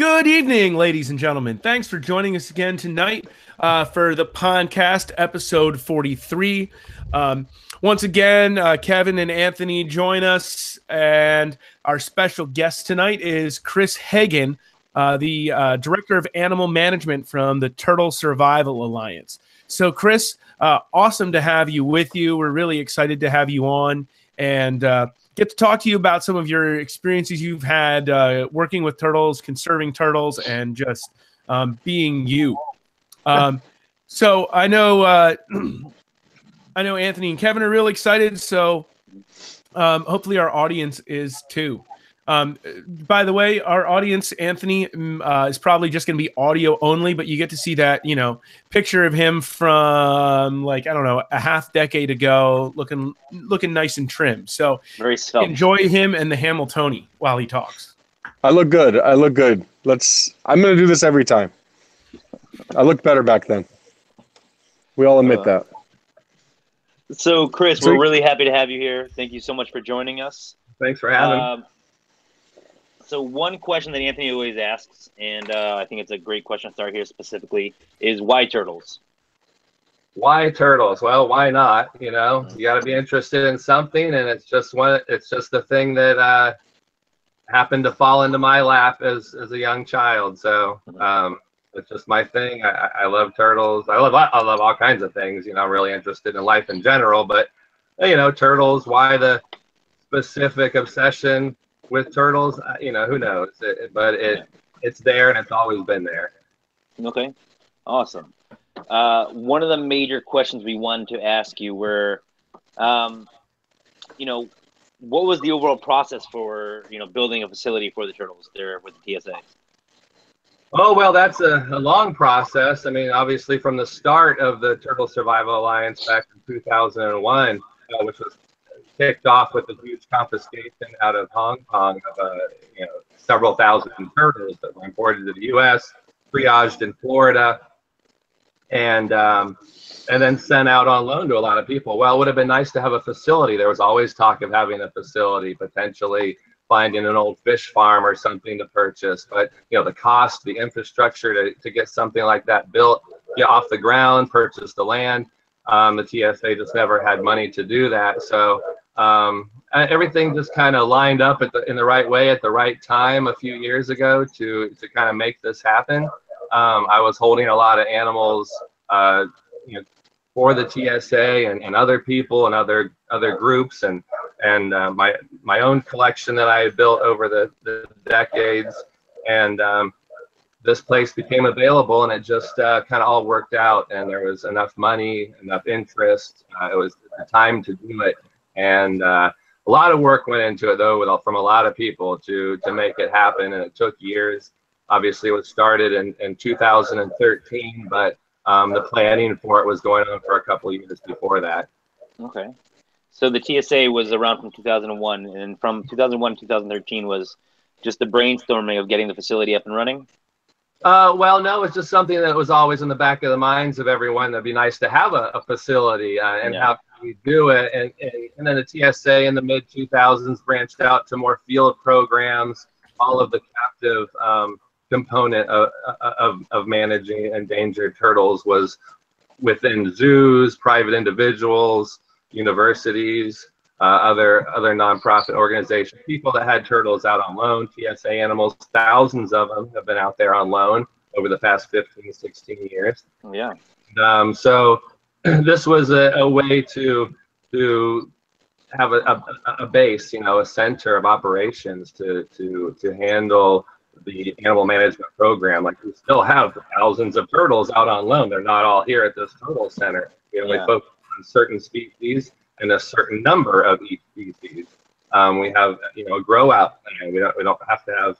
Good evening, ladies and gentlemen. Thanks for joining us again tonight uh, for the Pondcast, episode 43. Um, once again, uh, Kevin and Anthony join us, and our special guest tonight is Cris Hagen, uh, the uh, Director of Animal Management from the Turtle Survival Alliance. So, Cris, uh, awesome to have you with you. We're really excited to have you on. And uh, get to talk to you about some of your experiences you've had uh, working with turtles, conserving turtles, and just um, being you. Um, so I know uh, I know Anthony and Kevin are really excited. So um, hopefully our audience is too. Um, by the way, our audience, Anthony, mm, uh, is probably just going to be audio only, but you get to see that, you know, picture of him from like I don't know a half decade ago, looking looking nice and trim. So very svelte. enjoy him and the Hamiltoni while he talks. I look good. I look good. Let's. I'm going to do this every time. I looked better back then. We all admit Uh, that. So, Cris, So- we're really happy to have you here. Thank you so much for joining us. Thanks for having. me. Um, so, one question that Anthony always asks, and uh, I think it's a great question to start here specifically, is why turtles? why turtles? Well, why not? You know, you got to be interested in something, and it's just one. It's just the thing that uh, happened to fall into my lap as as a young child. So um, it's just my thing. I, I- I love turtles. I love I love all kinds of things. You know, I'm really interested in life in general, but you know, turtles. Why the specific obsession with turtles? Uh, You know, who knows? It, but it it's there, and it's always been there. Okay, awesome. Uh, one of the major questions we wanted to ask you were, um, you know, what was the overall process for you know building a facility for the turtles there with the TSA? Oh, well, that's a, a long process. I mean, obviously, from the start of the Turtle Survival Alliance back in 2001, uh, which was kicked off with a huge confiscation out of Hong Kong of uh, you know, several thousand turtles that were imported to the U.S., triaged in Florida, and um, and then sent out on loan to a lot of people. Well, it would have been nice to have a facility. There was always talk of having a facility, potentially finding an old fish farm or something to purchase. But you know, the cost, the infrastructure to, to get something like that built, get off the ground, purchase the land. Um, the TSA just never had money to do that. So um, uh, everything just kind of lined up at the, in the right way at the right time a few years ago to to kind of make this happen. Um, I was holding a lot of animals, uh, you know, for the TSA and, and other people and other other groups and and uh, my my own collection that I had built over the, the decades. And um, this place became available, and it just uh, kind of all worked out. And there was enough money, enough interest. Uh, it was the time to do it, and uh, a lot of work went into it, though, with, from a lot of people to to make it happen. And it took years. Obviously, it was started in, in 2013, but um, the planning for it was going on for a couple of years before that. Okay. So the TSA was around from 2001, and from 2001 to 2013 was just the brainstorming of getting the facility up and running. Uh, well, no, it's just something that was always in the back of the minds of everyone. That'd be nice to have a, a facility, uh, and Yeah. can we do it? And, and then the TSA in the mid 2000s branched out to more field programs. All of the captive um, component of, of of managing endangered turtles was within zoos, private individuals, universities, uh, other other nonprofit organizations, people that had turtles out on loan, TSA animals, thousands of them have been out there on loan over the past 15, 16 years. Yeah. Um, so this was a, a way to to have a, a, a base, you know, a center of operations to to to handle the animal management program. Like we still have thousands of turtles out on loan. They're not all here at this turtle center. We only Yeah. focus on certain species and a certain number of each species. Um, we have, you know, a grow out plan. We don't, we don't have to have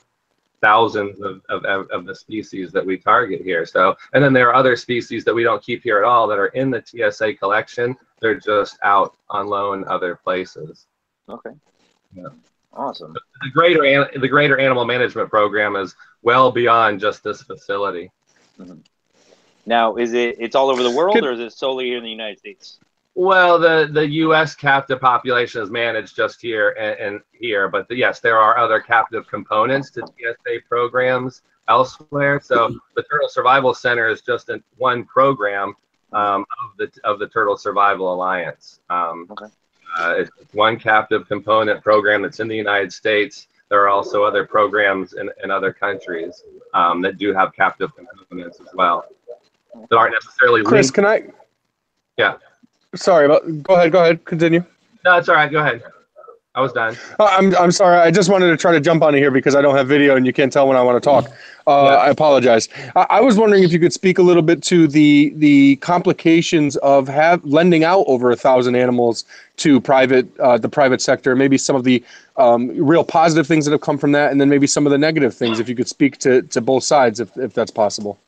thousands of, of, of of the species that we target here. So, and then there are other species that we don't keep here at all that are in the TSA collection. They're just out on loan other places. Okay. Yeah. Awesome. The greater an- the greater animal management program is well beyond just this facility. Mm-hmm. Now, is it it's all over the world, Good. or is it solely here in the United States? Well, the the U.S. captive population is managed just here and, and here, but the, yes, there are other captive components to TSA programs elsewhere. So the Turtle Survival Center is just a, one program um, of the of the Turtle Survival Alliance. Um, Okay. uh, it's one captive component program that's in the United States. There are also other programs in, in other countries um, that do have captive components as well. That aren't necessarily Cris, linked. can I? Yeah. Sorry about. Go ahead. Go ahead. Continue. No, it's all right. Go ahead. I was done. Uh, I'm I'm sorry. I just wanted to try to jump on it here because I don't have video and you can't tell when I want to talk. Uh, Yeah. I apologize. I, I was wondering if you could speak a little bit to the the complications of have lending out over a thousand animals to private uh, the private sector. Maybe some of the um, real positive things that have come from that, and then maybe some of the negative things. If you could speak to to both sides, if if that's possible.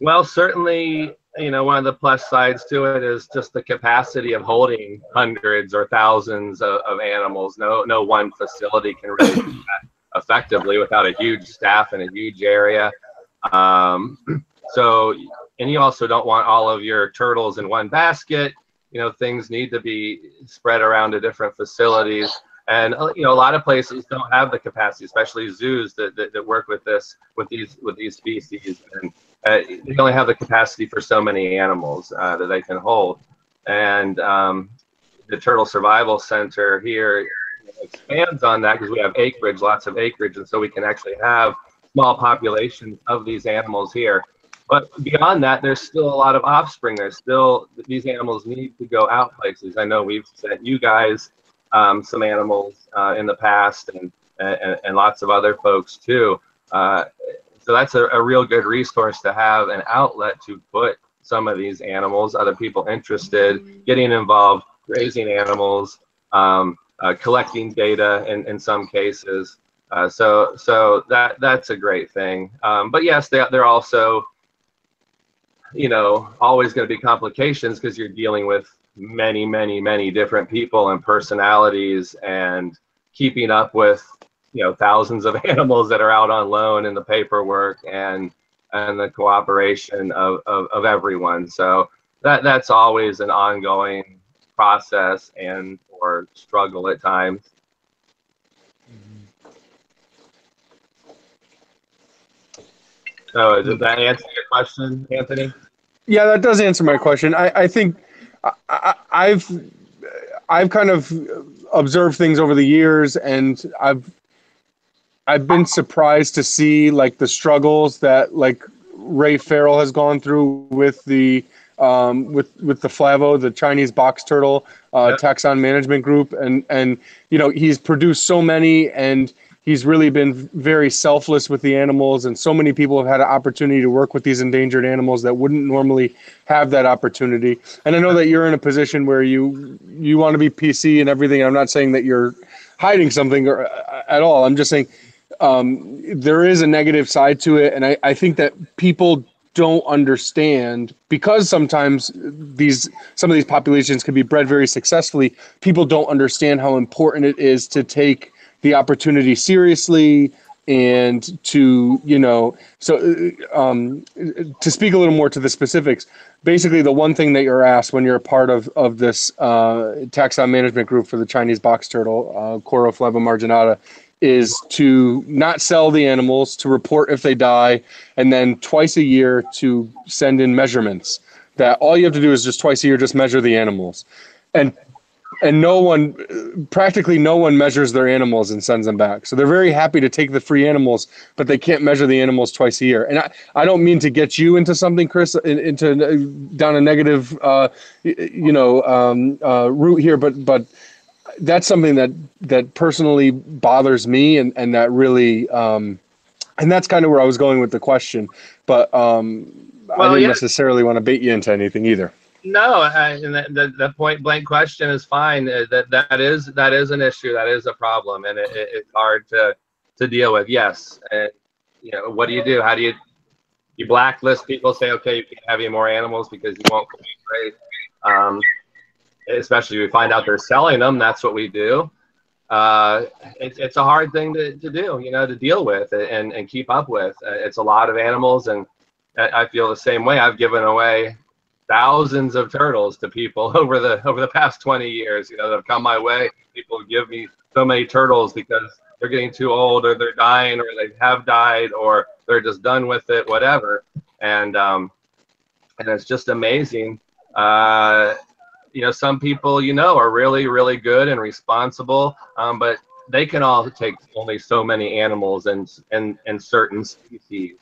Well, certainly, you know, one of the plus sides to it is just the capacity of holding hundreds or thousands of, of animals. No, no one facility can really do that effectively without a huge staff and a huge area. Um, so, and you also don't want all of your turtles in one basket. You know, things need to be spread around to different facilities. And uh, you know, a lot of places don't have the capacity, especially zoos that, that, that work with this, with these, with these species. And uh, they only have the capacity for so many animals uh, that they can hold. And um, the Turtle Survival Center here expands on that because we have acreage, lots of acreage, and so we can actually have small populations of these animals here. But beyond that, there's still a lot of offspring. There's still these animals need to go out places. I know we've sent you guys um, some animals uh, in the past, and, and and lots of other folks too. Uh, so that's a, a real good resource to have an outlet to put some of these animals, other people interested, getting involved, raising animals, um, uh, collecting data in, in some cases. Uh, so so that that's a great thing. Um, but yes, they, they're also, you know, always going to be complications because you're dealing with many, many, many different people and personalities and keeping up with you know thousands of animals that are out on loan and the paperwork and and the cooperation of, of, of everyone. So that that's always an ongoing process and or struggle at times. So does that answer your question anthony? Yeah, that does answer my question. I, I think I, I've I've kind of observed things over the years, and I've I've been surprised to see like the struggles that like Ray Farrell has gone through with the um, with with the Flavo, the Chinese box turtle uh, Yeah. taxon management group, and and you know he's produced so many, and he's really been very selfless with the animals, and so many people have had an opportunity to work with these endangered animals that wouldn't normally have that opportunity. And I know that you're in a position where you you want to be PC and everything. I'm not saying that you're hiding something or at all. I'm just saying um, there is a negative side to it, and I, I think that people don't understand because sometimes these some of these populations can be bred very successfully. People don't understand how important it is to take the opportunity seriously and to you know so uh, um, to speak a little more to the specifics basically the one thing that you're asked when you're a part of of this uh, taxon management group for the chinese box turtle uh, Cuora marginata is to not sell the animals to report if they die and then twice a year to send in measurements. That all you have to do is just twice a year just measure the animals. And and no one practically no one measures their animals and sends them back. So they're very happy to take the free animals but they can't measure the animals twice a year. And i, I don't mean to get you into something Cris into uh, down a negative uh, you know um, uh, route here but but that's something that that personally bothers me and and that really um and that's kind of where i was going with the question but um i Well, didn't yeah. necessarily want to bait you into anything either No, I, and that, that, that point blank question is fine. Uh, That that is that is an issue. That is a problem, and it, it, it's hard to to deal with. Yes, and you know what do you do? How do you you blacklist people? Say okay, you can't have any more animals because you won't. Um, especially we find out they're selling them. That's what we do. Uh, it's it's a hard thing to, to do, you know, to deal with and, and keep up with. Uh, It's a lot of animals, and I I feel the same way. I've given away thousands of turtles to people over the over the past 20 years. You know, that have come my way. People give me so many turtles because they're getting too old, or they're dying, or they have died, or they're just done with it, whatever. And um, and it's just amazing. Uh, you know, some people you know are really really good and responsible, um, but they can all take only so many animals and and and certain species,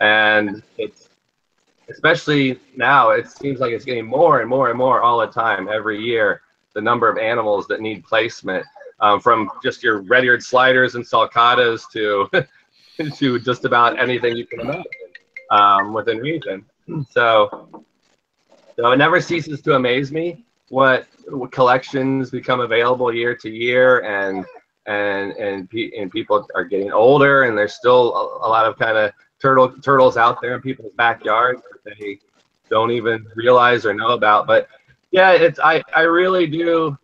and it's especially now it seems like it's getting more and more and more all the time every year the number of animals that need placement um, from just your red-eared sliders and sulcatas to to just about anything you can imagine um, within reason. So so it never ceases to amaze me what, what collections become available year to year and and and, pe- and people are getting older and there's still a, a lot of kind of turtle turtles out there in people's backyards that they don't even realize or know about. But yeah it's i i really do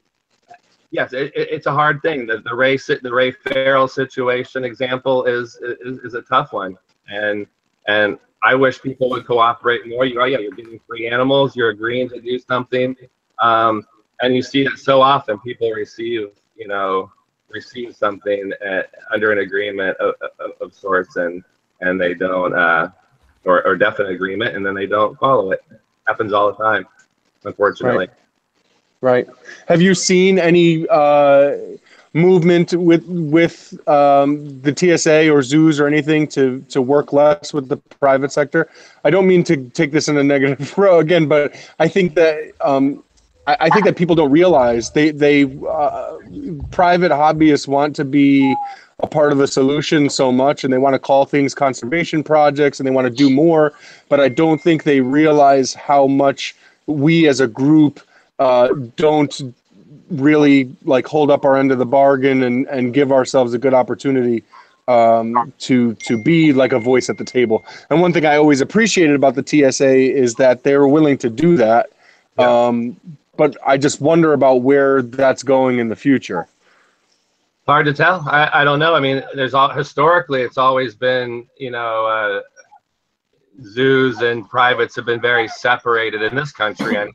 yes it, it, it's a hard thing. The, the ray the ray farrell situation example is, is is a tough one. And and i wish people would cooperate more. You oh yeah you're getting free animals. You're agreeing to do something um, and you see that so often people receive you know receive something at, under an agreement of, of, of, sorts and and they don't uh, or, or definite agreement and then they don't follow it happens all the time unfortunately right, right. have you seen any uh, movement with with um, the TSA or zoos or anything to to work less with the private sector. I don't mean to take this in a negative row again, but I think that um, I, I think that people don't realize they they uh, private hobbyists want to be a part of the solution so much and they want to call things conservation projects and they want to do more but i don't think they realize how much we as a group uh, don't really like hold up our end of the bargain and and give ourselves a good opportunity um, to to be like a voice at the table and one thing i always appreciated about the tsa is that they were willing to do that yeah. um, but I just wonder about where that's going in the future. Hard to tell. I, I don't know. I mean, there's all historically, it's always been, you know, uh, zoos and privates have been very separated in this country anyway.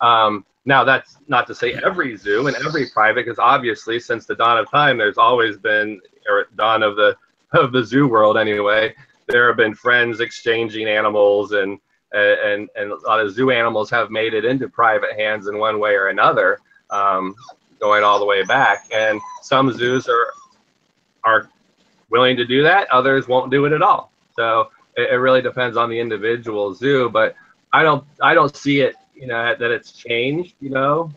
Um, now, that's not to say every zoo and every private, because obviously, since the dawn of time, there's always been, or dawn of the of the zoo world anyway, there have been friends exchanging animals and and and a lot of zoo animals have made it into private hands in one way or another, um, going all the way back. And some zoos are are willing to do that; others won't do it at all. So it, it really depends on the individual zoo. But I don't I don't see it, you know, that it's changed, you know,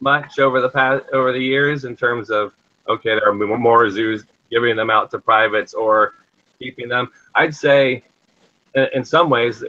much over the past over the years in terms of okay, there are more zoos giving them out to privates or keeping them. I'd say in some ways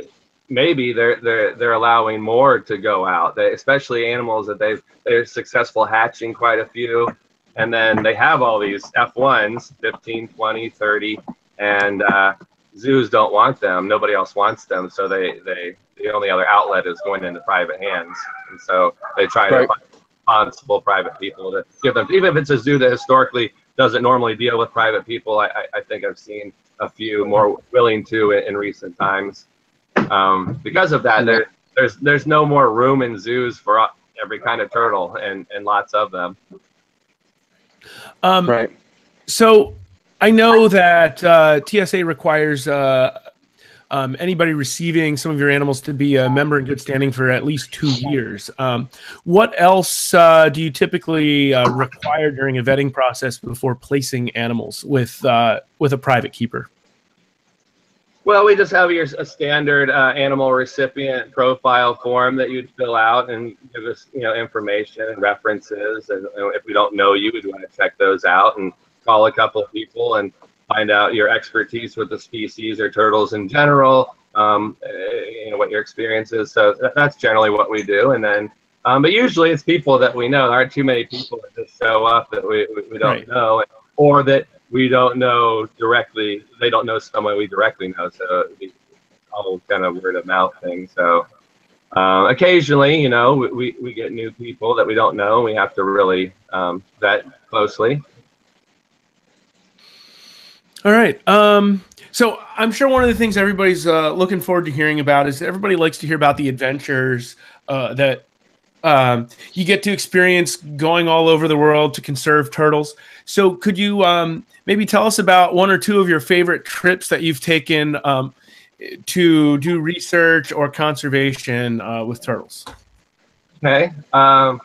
maybe they're they're they're allowing more to go out. They, especially animals that they've they're successful hatching quite a few. And then they have all these f1s 15 20 30 and uh, zoos don't want them. Nobody else wants them. So they they the only other outlet is going into private hands. And so they try right. to find responsible private people to give them even if it's a zoo that historically doesn't normally deal with private people i i, I think i've seen a few more willing to in, in recent times um, because of that, there, there's there's no more room in zoos for every kind of turtle and and lots of them. Um, right. So I know that uh, TSA requires uh, um, anybody receiving some of your animals to be a member in good standing for at least two years. Um, what else uh, do you typically uh, require during a vetting process before placing animals with uh, with a private keeper? Well, we just have your a standard uh, animal recipient profile form that you'd fill out and give us, you know, information and references. And you know, if we don't know you, we'd want to check those out and call a couple of people and find out your expertise with the species or turtles in general. Um, eh, you know what your experience is. So that's generally what we do. And then, um, but usually it's people that we know. There aren't too many people that just show up that we, we, we don't right. know, or that we don't know directly. They don't know someone we directly know, so it's all kind of word of mouth thing. So uh, occasionally, you know, we, we get new people that we don't know. We have to really um, vet closely. All right. Um, so I'm sure one of the things everybody's uh, looking forward to hearing about is everybody likes to hear about the adventures uh, that um, you get to experience going all over the world to conserve turtles. So could you um, maybe tell us about one or two of your favorite trips that you've taken um, to do research or conservation uh, with turtles? Okay. Um,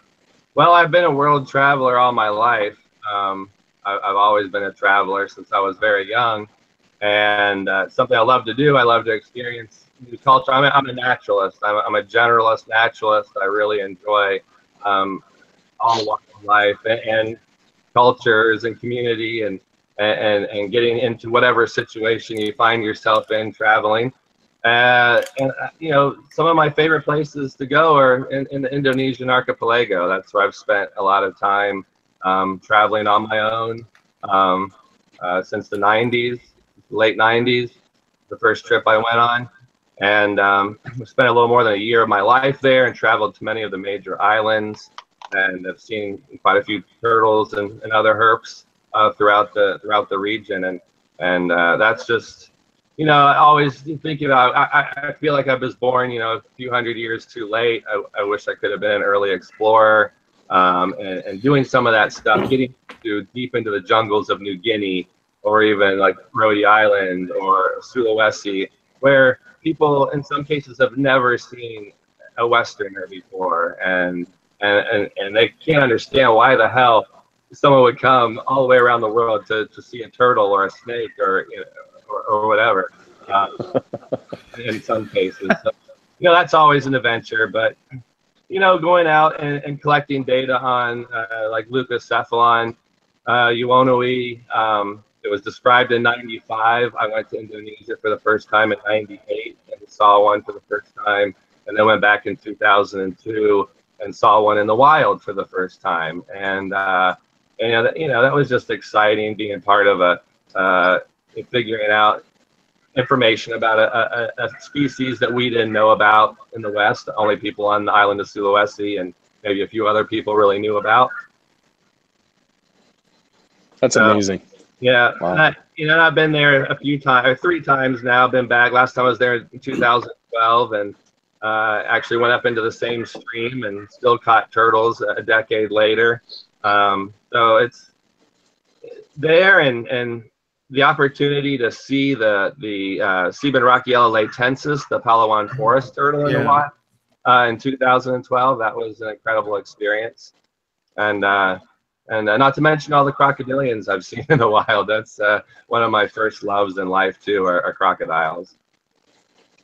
well, I've been a world traveler all my life. Um, I, have always been a traveler since I was very young, and uh, something I love to do. I love to experience culture. I'm a, I'm a naturalist. I'm a, I'm a generalist naturalist. I really enjoy um, all walks of life and, and, cultures and community and, and and getting into whatever situation you find yourself in traveling. Uh, and uh, you know, some of my favorite places to go are in, in the Indonesian archipelago. That's where I've spent a lot of time um, traveling on my own um, uh, since the 90s, late 90s, the first trip I went on. And um, spent a little more than a year of my life there and traveled to many of the major islands and have seen quite a few turtles and, and other herps uh, throughout the throughout the region. And and uh, that's just, you know, I always think about, I, I feel like I was born, you know, a few hundred years too late. I, I wish I could have been an early explorer um, and, and, doing some of that stuff, getting to deep into the jungles of New Guinea or even like Rhode Island or Sulawesi, where people in some cases have never seen a Westerner before, and and and, and they can't understand why the hell someone would come all the way around the world to, to see a turtle or a snake or you know, or, or whatever. Uh, in some cases, so, you know that's always an adventure, but you know, going out and, and collecting data on uh, like leucocephalon, uh, yuwonoi. Um, it was described in 95. I went to Indonesia for the first time in 98 and saw one for the first time. And then went back in 2002 and saw one in the wild for the first time. And, uh, and you know, that was just exciting being part of a, uh, figuring out information about a, a, a, species that we didn't know about in the West. Only people on the island of Sulawesi and maybe a few other people really knew about. That's so, amazing. Yeah, wow. I, you know, I've been there a few times, three times now. Been back. Last time I was there in 2012, and uh, actually went up into the same stream and still caught turtles a decade later. Um, so it's there, and and the opportunity to see the the uh, Siebenrockiella leytensis, the Palawan forest turtle in yeah. the wild uh, in 2012. That was an incredible experience, and uh, and uh, not to mention all the crocodilians I've seen in the wild. That's uh, one of my first loves in life too, are, are crocodiles.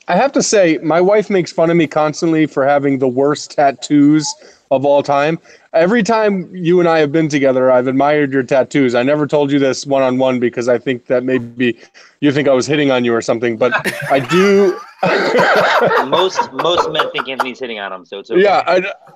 I have to say, my wife makes fun of me constantly for having the worst tattoos of all time. Every time you and I have been together, I've admired your tattoos. I never told you this one on one because I think that maybe you think I was hitting on you or something, but I do. most most men think Anthony's hitting on them, so it's okay. Yeah,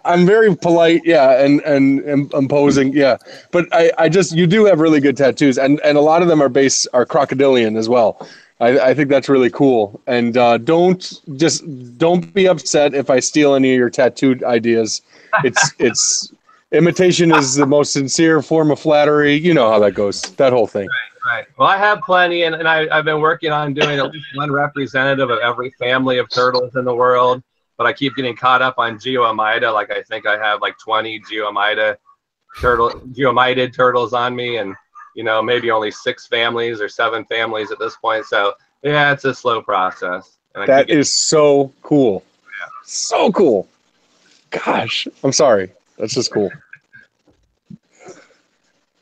I, am very polite, yeah, and, and and imposing, yeah. But I, I just you do have really good tattoos, and and a lot of them are base are crocodilian as well. I, I think that's really cool. And uh, don't just don't be upset if I steal any of your tattooed ideas. It's it's imitation is the most sincere form of flattery. You know how that goes. That whole thing. Right, right. Well, I have plenty, and, and I, I've been working on doing at least one representative of every family of turtles in the world. But I keep getting caught up on Geoemyda. Like I think I have like 20 Geoemyda turtle geoemydid turtles on me, and you know, maybe only six families or seven families at this point. So yeah, it's a slow process. That is so cool. Yeah. So cool. Gosh, I'm sorry. That's just cool.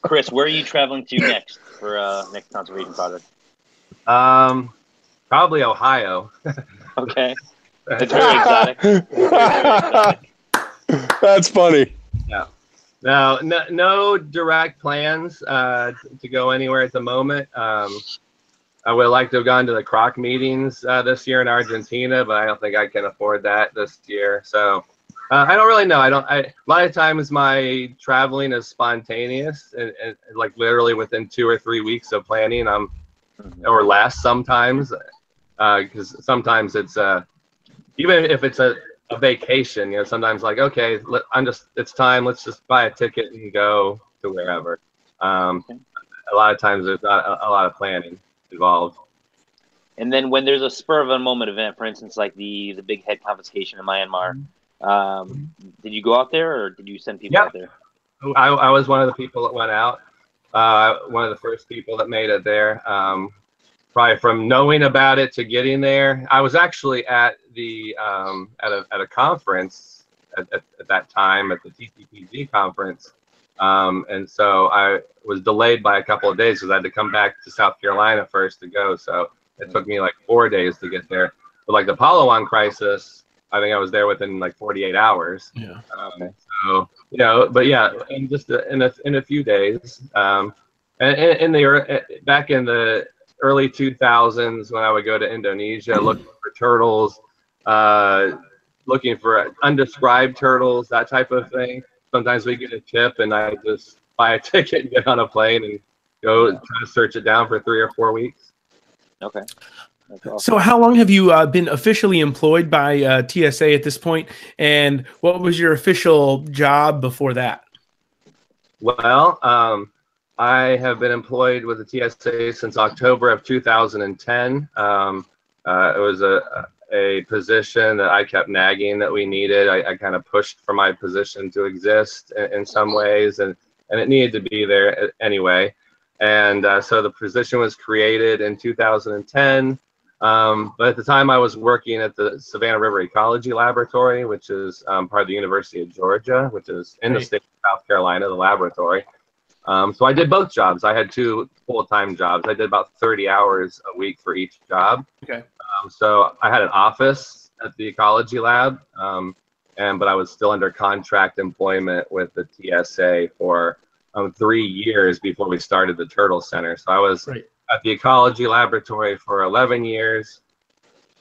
Cris, where are you traveling to next for uh, next conservation project? Um, probably Ohio. okay. It's very exotic. It's very exotic. That's funny. Yeah. No, no, no direct plans uh, to go anywhere at the moment. Um, I would like to have gone to the Croc meetings uh, this year in Argentina, but I don't think I can afford that this year. So uh, I don't really know. I don't. I, a lot of times my traveling is spontaneous, and, and, like literally within two or three weeks of planning, I'm mm-hmm. or less sometimes, because uh, sometimes it's uh, even if it's a a vacation. You know, sometimes like, okay, let, I'm just, it's time. Let's just buy a ticket and go to wherever. Um, a lot of times there's not a, a lot of planning. involved. And then when there's a spur of a moment event, for instance, like the the big head confiscation in Myanmar, um, did you go out there or did you send people Yeah. out there? I, I was one of the people that went out. Uh, one of the first people that made it there. Um, probably from knowing about it to getting there. I was actually at the um, at a at a conference at, at, at that time at the TTPG conference, um, and so I was delayed by a couple of days because I had to come back to South Carolina first to go. So it took me like four days to get there. But like the Palawan crisis, I think I was there within like 48 hours. Yeah. Um, so you know, but yeah, in just a, in a in a few days, um, and in, in the back in the early 2000s when I would go to Indonesia looking for turtles, uh, looking for undescribed turtles, that type of thing. Sometimes we get a tip, and I just buy a ticket and get on a plane and go try to search it down for three or four weeks. Okay. That's awesome. So, how long have you uh, been officially employed by uh, TSA at this point, and what was your official job before that? Well, um, I have been employed with the TSA since October of 2010. Um, uh, it was a, a position that I kept nagging that we needed. I, I kind of pushed for my position to exist in, in some ways, and, and it needed to be there anyway. And uh, so the position was created in 2010. Um, but at the time, I was working at the Savannah River Ecology Laboratory, which is um, part of the University of Georgia, which is in the state of South Carolina, the laboratory. Um, so I did both jobs. I had two full-time jobs. I did about 30 hours a week for each job. Okay. Um, so I had an office at the ecology lab, um, and but I was still under contract employment with the TSA for um, three years before we started the Turtle Center. So I was Right. At the ecology laboratory for 11 years,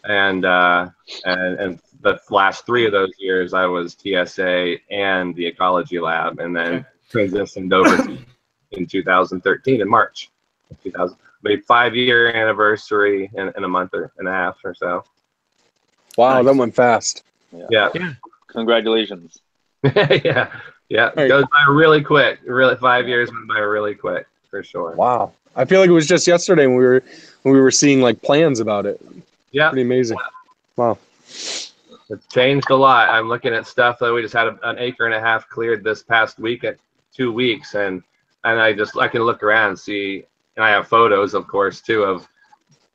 and uh, and and the last three of those years I was TSA and the ecology lab, and then transitioned over to, in 2013 in March. of 2000, made five year anniversary in, in a month or and a half or so. Wow, Nice. that went fast. Yeah, Yeah. Congratulations. yeah, yeah. Right. Goes by really quick. Really, five years went by really quick for sure. Wow. I feel like it was just yesterday when we were when we were seeing like plans about it. Yeah, Pretty amazing. Wow. It's changed a lot. I'm looking at stuff that we just had an acre and a half cleared this past week at two weeks, and and I just I can look around and see, and I have photos, of course, too, of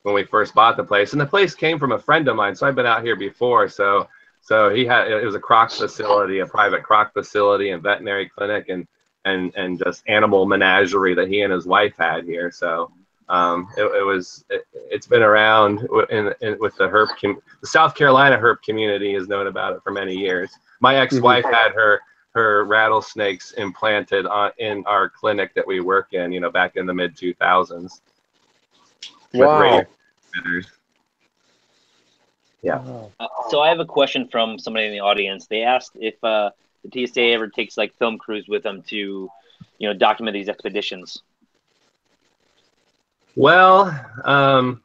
when we first bought the place. And the place came from a friend of mine, so I've been out here before. So so he had it was a croc facility, a private croc facility and veterinary clinic, and and and just animal menagerie that he and his wife had here. So. Um, it, it was. It, it's been around in, in with the herp. Com- the South Carolina herp community has known about it for many years. My ex-wife had her her rattlesnakes implanted on in our clinic that we work in. You know, back in the mid 2000s. Wow. Yeah. Uh, so I have a question from somebody in the audience. They asked if uh, the TSA ever takes like film crews with them to, you know, document these expeditions. Well, um,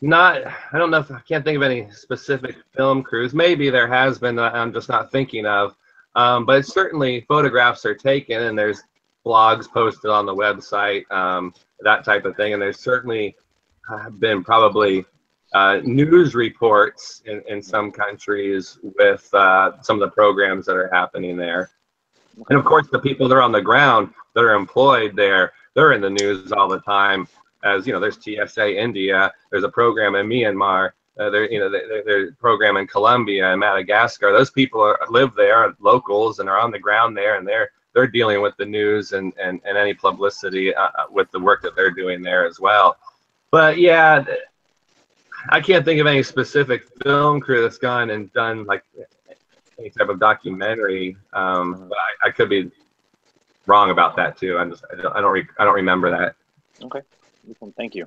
not. I don't know if I can't think of any specific film crews. Maybe there has been. I'm just not thinking of. Um, but certainly photographs are taken, and there's blogs posted on the website, um, that type of thing. And there's certainly uh, been probably uh, news reports in, in some countries with uh, some of the programs that are happening there. And of course, the people that are on the ground that are employed there, they're in the news all the time. As you know, there's TSA India, there's a program in Myanmar, uh, there, you know, there- there's a program in Colombia and Madagascar. Those people are, live there, locals, and are on the ground there, and they're they're dealing with the news and and, and any publicity uh, uh, with the work that they're doing there as well. But yeah, I can't think of any specific film crew that's gone and done like any type of documentary. Um, but I, I could be wrong about that too. I'm just I don't I don't, re- I don't remember that. Okay, thank you.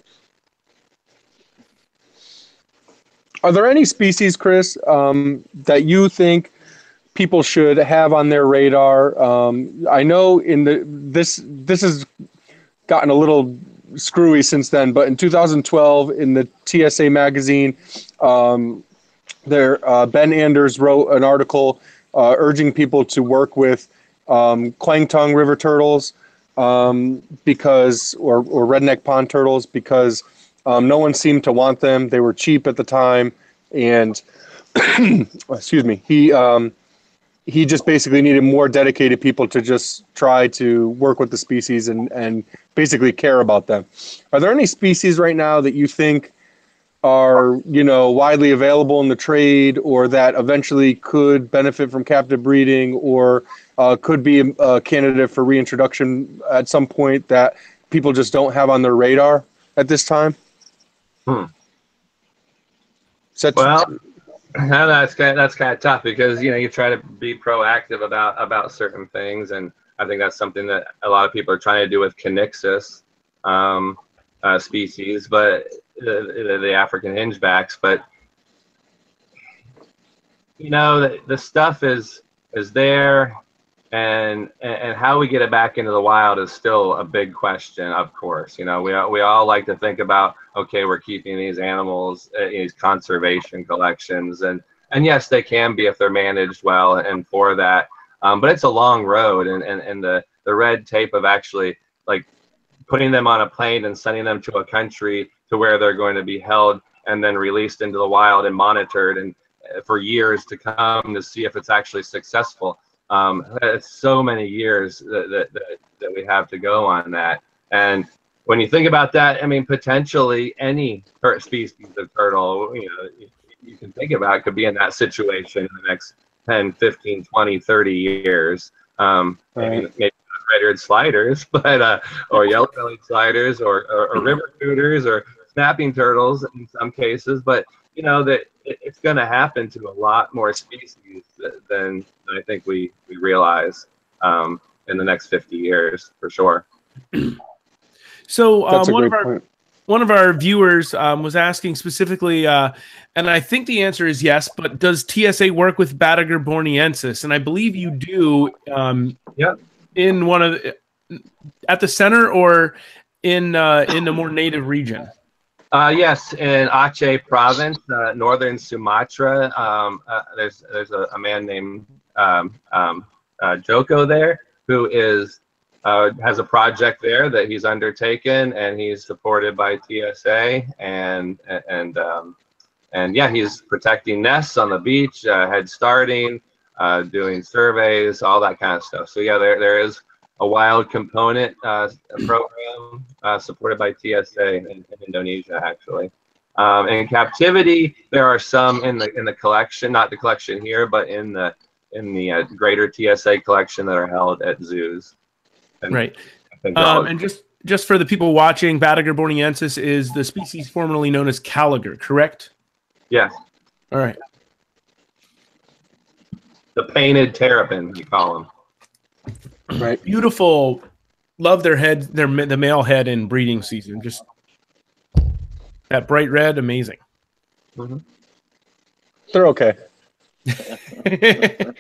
Are there any species, Cris, um, that you think people should have on their radar? Um, I know in the this this has gotten a little screwy since then, but in 2012, in the TSA magazine, um, there uh, Ben Anders wrote an article uh, urging people to work with um, Kwangtung river turtles um, because or or redneck pond turtles because Um, no one seemed to want them. They were cheap at the time, and excuse me, he um, he just basically needed more dedicated people to just try to work with the species and and basically care about them. Are there any species right now that you think are you know widely available in the trade or that eventually could benefit from captive breeding or uh, could be a, a candidate for reintroduction at some point that people just don't have on their radar at this time? Hmm. Such, Well, that's kind of, that's kind of tough because you know you try to be proactive about about certain things, and I think that's something that a lot of people are trying to do with Kinixys um, uh, species, but the, the, the African hingebacks. But you know the, the stuff is is there, and and how we get it back into the wild is still a big question. Of course, you know we we all like to think about okay, we're keeping these animals in these conservation collections, and and yes, they can be if they're managed well and for that. Um, but it's a long road, and, and, and the, the red tape of actually like putting them on a plane and sending them to a country to where they're going to be held and then released into the wild and monitored and uh, for years to come to see if it's actually successful. Um, it's so many years that, that, that, that we have to go on that. And when you think about that, I mean, potentially any species of turtle, you know, you, can think about could be in that situation in the next 10, 15, 20, 30 years. Um, maybe, Right. maybe not red-eared sliders, but uh, or yellow-bellied sliders, or, or, or river cooters, or snapping turtles in some cases. But you know that it, it's going to happen to a lot more species than, than I think we we realize um, in the next 50 years for sure. So um, one of our point. one of our viewers um, was asking specifically, uh, and I think the answer is yes. But does TSA work with Batagur borneensis? And I believe you do. Um, Yep. In one of the, at the center or in uh, in a more native region. Uh, yes, in Aceh province, uh, northern Sumatra, um, uh, there's there's a, a man named um, um, uh, Joko there who is uh, has a project there that he's undertaken, and he's supported by TSA, and and um, and yeah, he's protecting nests on the beach, uh, head starting, doing surveys, all that kind of stuff. So yeah, there there is wild component uh, program uh, supported by TSA in, in Indonesia, actually. Um, in captivity, there are some in the in the collection, not the collection here, but in the in the uh, greater TSA collection that are held at zoos. And Right. I Um, and just just for the people watching, Batagur borneensis is the species formerly known as Callagur, correct? yes, All right. the painted terrapin, you call them. Right. Beautiful. Love their head, their the male head in breeding season. Just that bright red, amazing. Mm-hmm. They're okay.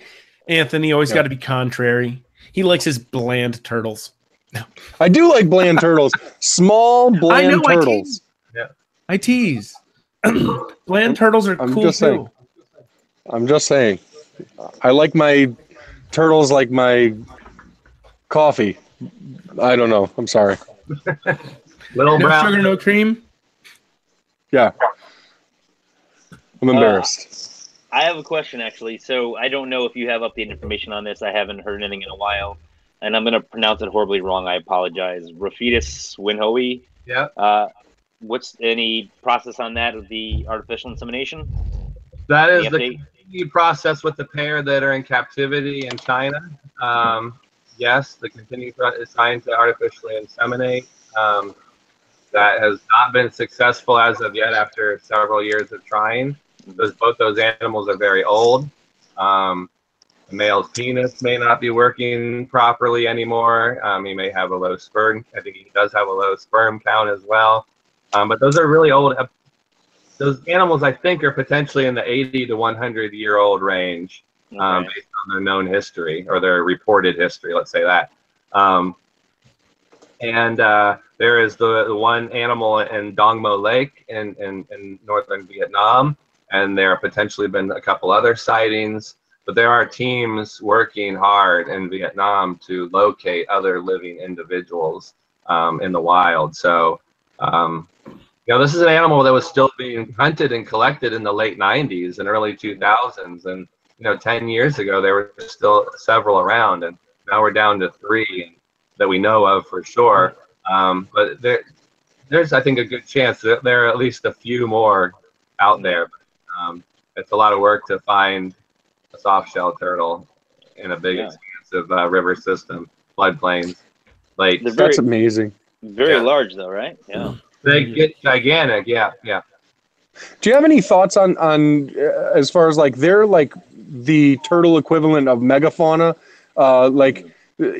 Anthony always Yeah. got to be contrary. He likes his bland turtles. I do like bland turtles. Small bland know, I turtles. I tease. bland turtles are I'm cool just too. saying. I'm just saying. I like my turtles like my coffee. I don't know. I'm sorry. Little No brown. sugar, no cream. Yeah. I'm Uh, embarrassed. I have a question actually. So I don't know if you have updated information on this. I haven't heard anything in a while, and I'm going to pronounce it horribly wrong. I apologize. Rafetus swinhoei. Yeah. Uh, what's any process on that with the artificial insemination? That is Any the update? process with the pair that are in captivity in China. Um, yes, the continued threat is trying to artificially inseminate. Um, that has not been successful as of yet after several years of trying. Those, both those animals are very old. Um, the male's penis may not be working properly anymore. Um, he may have a low sperm. I think he does have a low sperm count as well. Um, but those are really old those animals I think are potentially in the 80 to 100 year old range um, Okay. based on their known history or their reported history. Let's say that. Um, and uh, there is the, the one animal in Dong Mo Lake in, in, in northern Vietnam, and there have potentially been a couple other sightings. But there are teams working hard in Vietnam to locate other living individuals um, in the wild. So um, you know, this is an animal that was still being hunted and collected in the late 90s and early 2000s. And, you know, 10 years ago, there were still several around. And now we're down to three that we know of for sure. Um, but there, there's, I think, a good chance that there are at least a few more out there. Um, it's a lot of work to find a soft shell turtle in a big, Yeah. expansive uh, river system, floodplains, lakes. Very, That's amazing. very Yeah. large, though, right? Yeah. They get gigantic. Yeah, yeah. Do you have any thoughts on on uh, as far as like they're like the turtle equivalent of megafauna? Uh, like uh,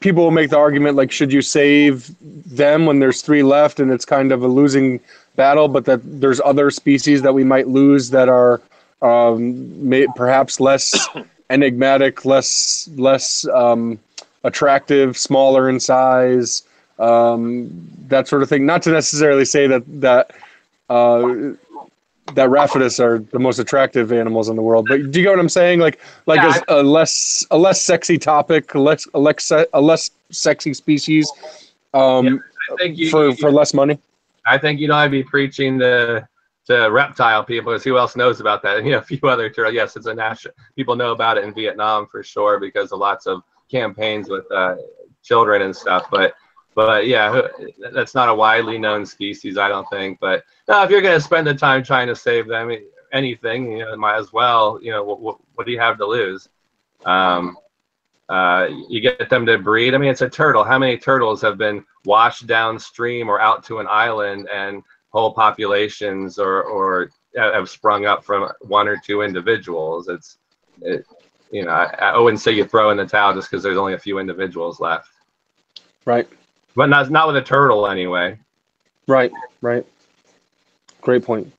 people will make the argument like should you save them when there's three left and it's kind of a losing battle, but that there's other species that we might lose that are um, may, perhaps less enigmatic, less less um, attractive, smaller in size, um, that sort of thing. Not to necessarily say that that uh, that Rafetus are the most attractive animals in the world. But do you get what I'm saying? Like like Yeah, as a less a less sexy topic, a less a less, a less sexy species um, think you, for for less money. I think you know I'd be preaching to to reptile people because who else knows about that? And you know, a few other turtle. Yes, it's a national. People know about it in Vietnam for sure because of lots of campaigns with uh, children and stuff. But but yeah, that's not a widely known species, I don't think. But no, if you're going to spend the time trying to save them, anything, you know, might as well. You know, what, what, do you have to lose? Um, uh, you get them to breed. I mean, it's a turtle. How many turtles have been washed downstream or out to an island and whole populations or, or have sprung up from one or two individuals? It's, it, you know, I, I wouldn't say you throw in the towel just because there's only a few individuals left, Right, but not not with a turtle anyway. right, right. Great point.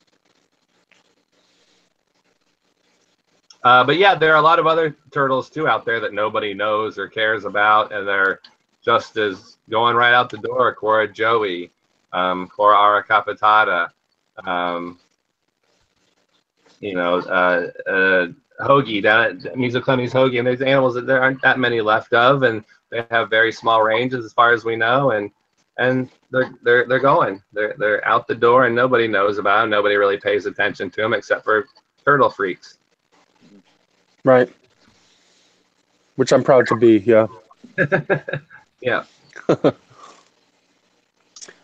Uh, but yeah, there are a lot of other turtles too out there that nobody knows or cares about, and they're just as going right out the door. Cuora zhoui, um, Cuora aurocapitata, um, you know, uh, uh, hogei down at Mesoclemmys hogei, and there's animals that there aren't that many left of, and they have very small ranges as far as we know, and and they're they're they're going, they're they're out the door, and nobody knows about them. Nobody really pays attention to them except for turtle freaks. Right. Which I'm proud to be. Yeah. Yeah.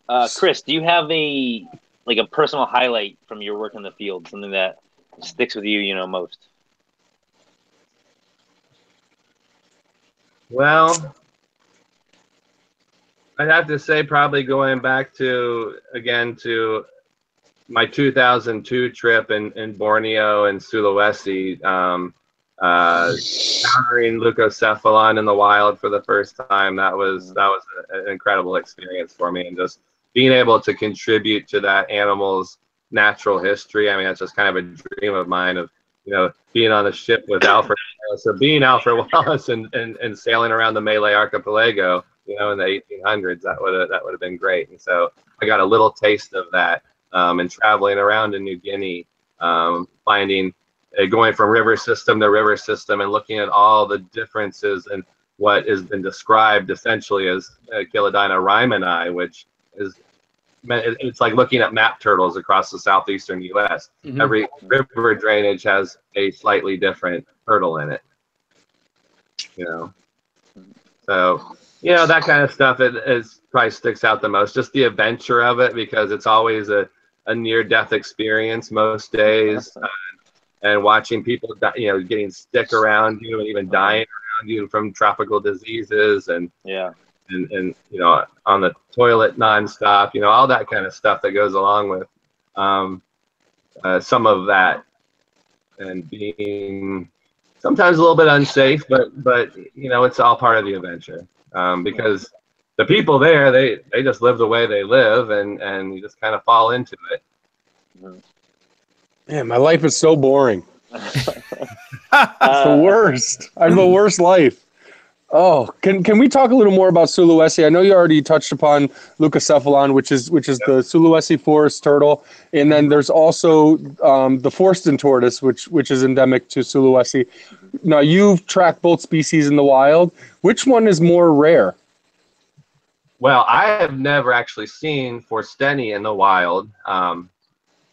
Uh, Cris, do you have a like a personal highlight from your work in the field, something that sticks with you, you know, most? Well, I'd have to say probably going back to again to my 2002 trip in, in Borneo and Sulawesi, um, uh, encountering leucocephalon in the wild for the first time. That was that was an incredible experience for me, and just being able to contribute to that animal's natural history. I mean, that's just kind of a dream of mine of you know being on a ship with Alfred. So being Alfred Wallace and, and, and sailing around the Malay archipelago, you know, in the 1800s, that would have that would have been great. And so I got a little taste of that, um, and traveling around in New Guinea, um, finding uh, going from river system to river system, and looking at all the differences and what has been described essentially as uh, Chelodina reimanni, which is it's like looking at map turtles across the southeastern U.S. Mhm. Every river drainage has a slightly different turtle in it. You know, so you know that kind of stuff. It is probably sticks out the most. Just the adventure of it because it's always a, a near death experience most days, uh, and watching people, die, you know, getting sick around you and even dying around you from tropical diseases and Yeah. And, and you know on the toilet nonstop, you know all that kind of stuff that goes along with um, uh, some of that, and being sometimes a little bit unsafe, but but you know it's all part of the adventure um, because the people there they they just live the way they live and and you just kind of fall into it. Man, my life is so boring. It's the worst. I have the worst life. Oh, can can we talk a little more about Sulawesi? I know you already touched upon leucocephalon, which is which is the Sulawesi forest turtle, and then there's also um, the Forsten tortoise, which which is endemic to Sulawesi. Now you've tracked both species in the wild. Which one is more rare? Well, I have never actually seen forsteni in the wild. Um,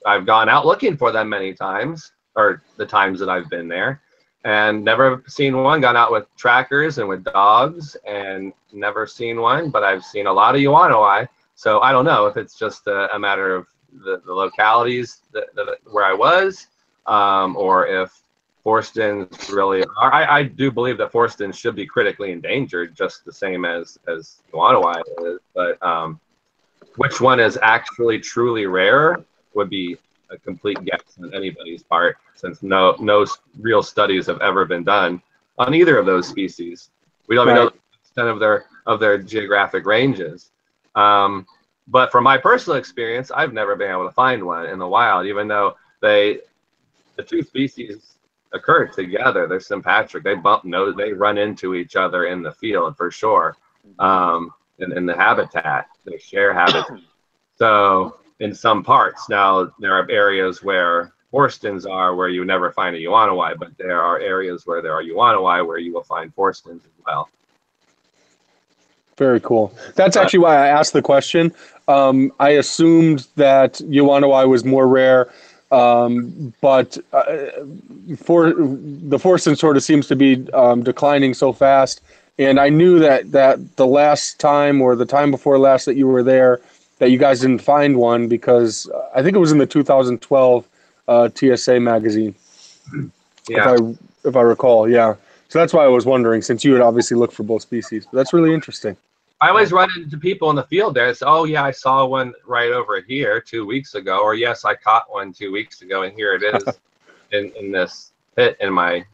I've gone out looking for them many times, or the times that I've been there, and never seen one. Gone out with trackers and with dogs, and never seen one. But I've seen a lot of Yuwonoi. So I don't know if it's just a, a matter of the, the localities that, that, where I was, um, or if Forstens really are. I, I do believe that Forstens should be critically endangered, just the same as as Yuwonoi is. But um, which one is actually truly rare would be a complete guess on anybody's part, since no no real studies have ever been done on either of those species. We don't even know the extent of their of their geographic ranges. Um, but from my personal experience, I've never been able to find one in the wild, even though they the two species occur together. They're sympatric. They bump nose. They run into each other in the field for sure. Um, in, in the habitat, they share habitat. So in some parts. Now, there are areas where forstens are where you never find a Yuwonoi, but there are areas where there are Yuwonoi where you will find forstens as well. Very cool. That's actually why I asked the question. Um, I assumed that Yuwonoi was more rare, um, but uh, for the forsten sort of seems to be um, declining so fast. And I knew that that the last time or the time before last that you were there, that you guys didn't find one because uh, I think it was in the 2012 uh, TSA magazine. Yeah. If I if I recall, yeah. So that's why I was wondering, since you had obviously looked for both species. But that's really interesting. I always run into people in the field there. It's, oh yeah, I saw one right over here two weeks ago, or yes, I caught one two weeks ago, and here it is in, in this pit in my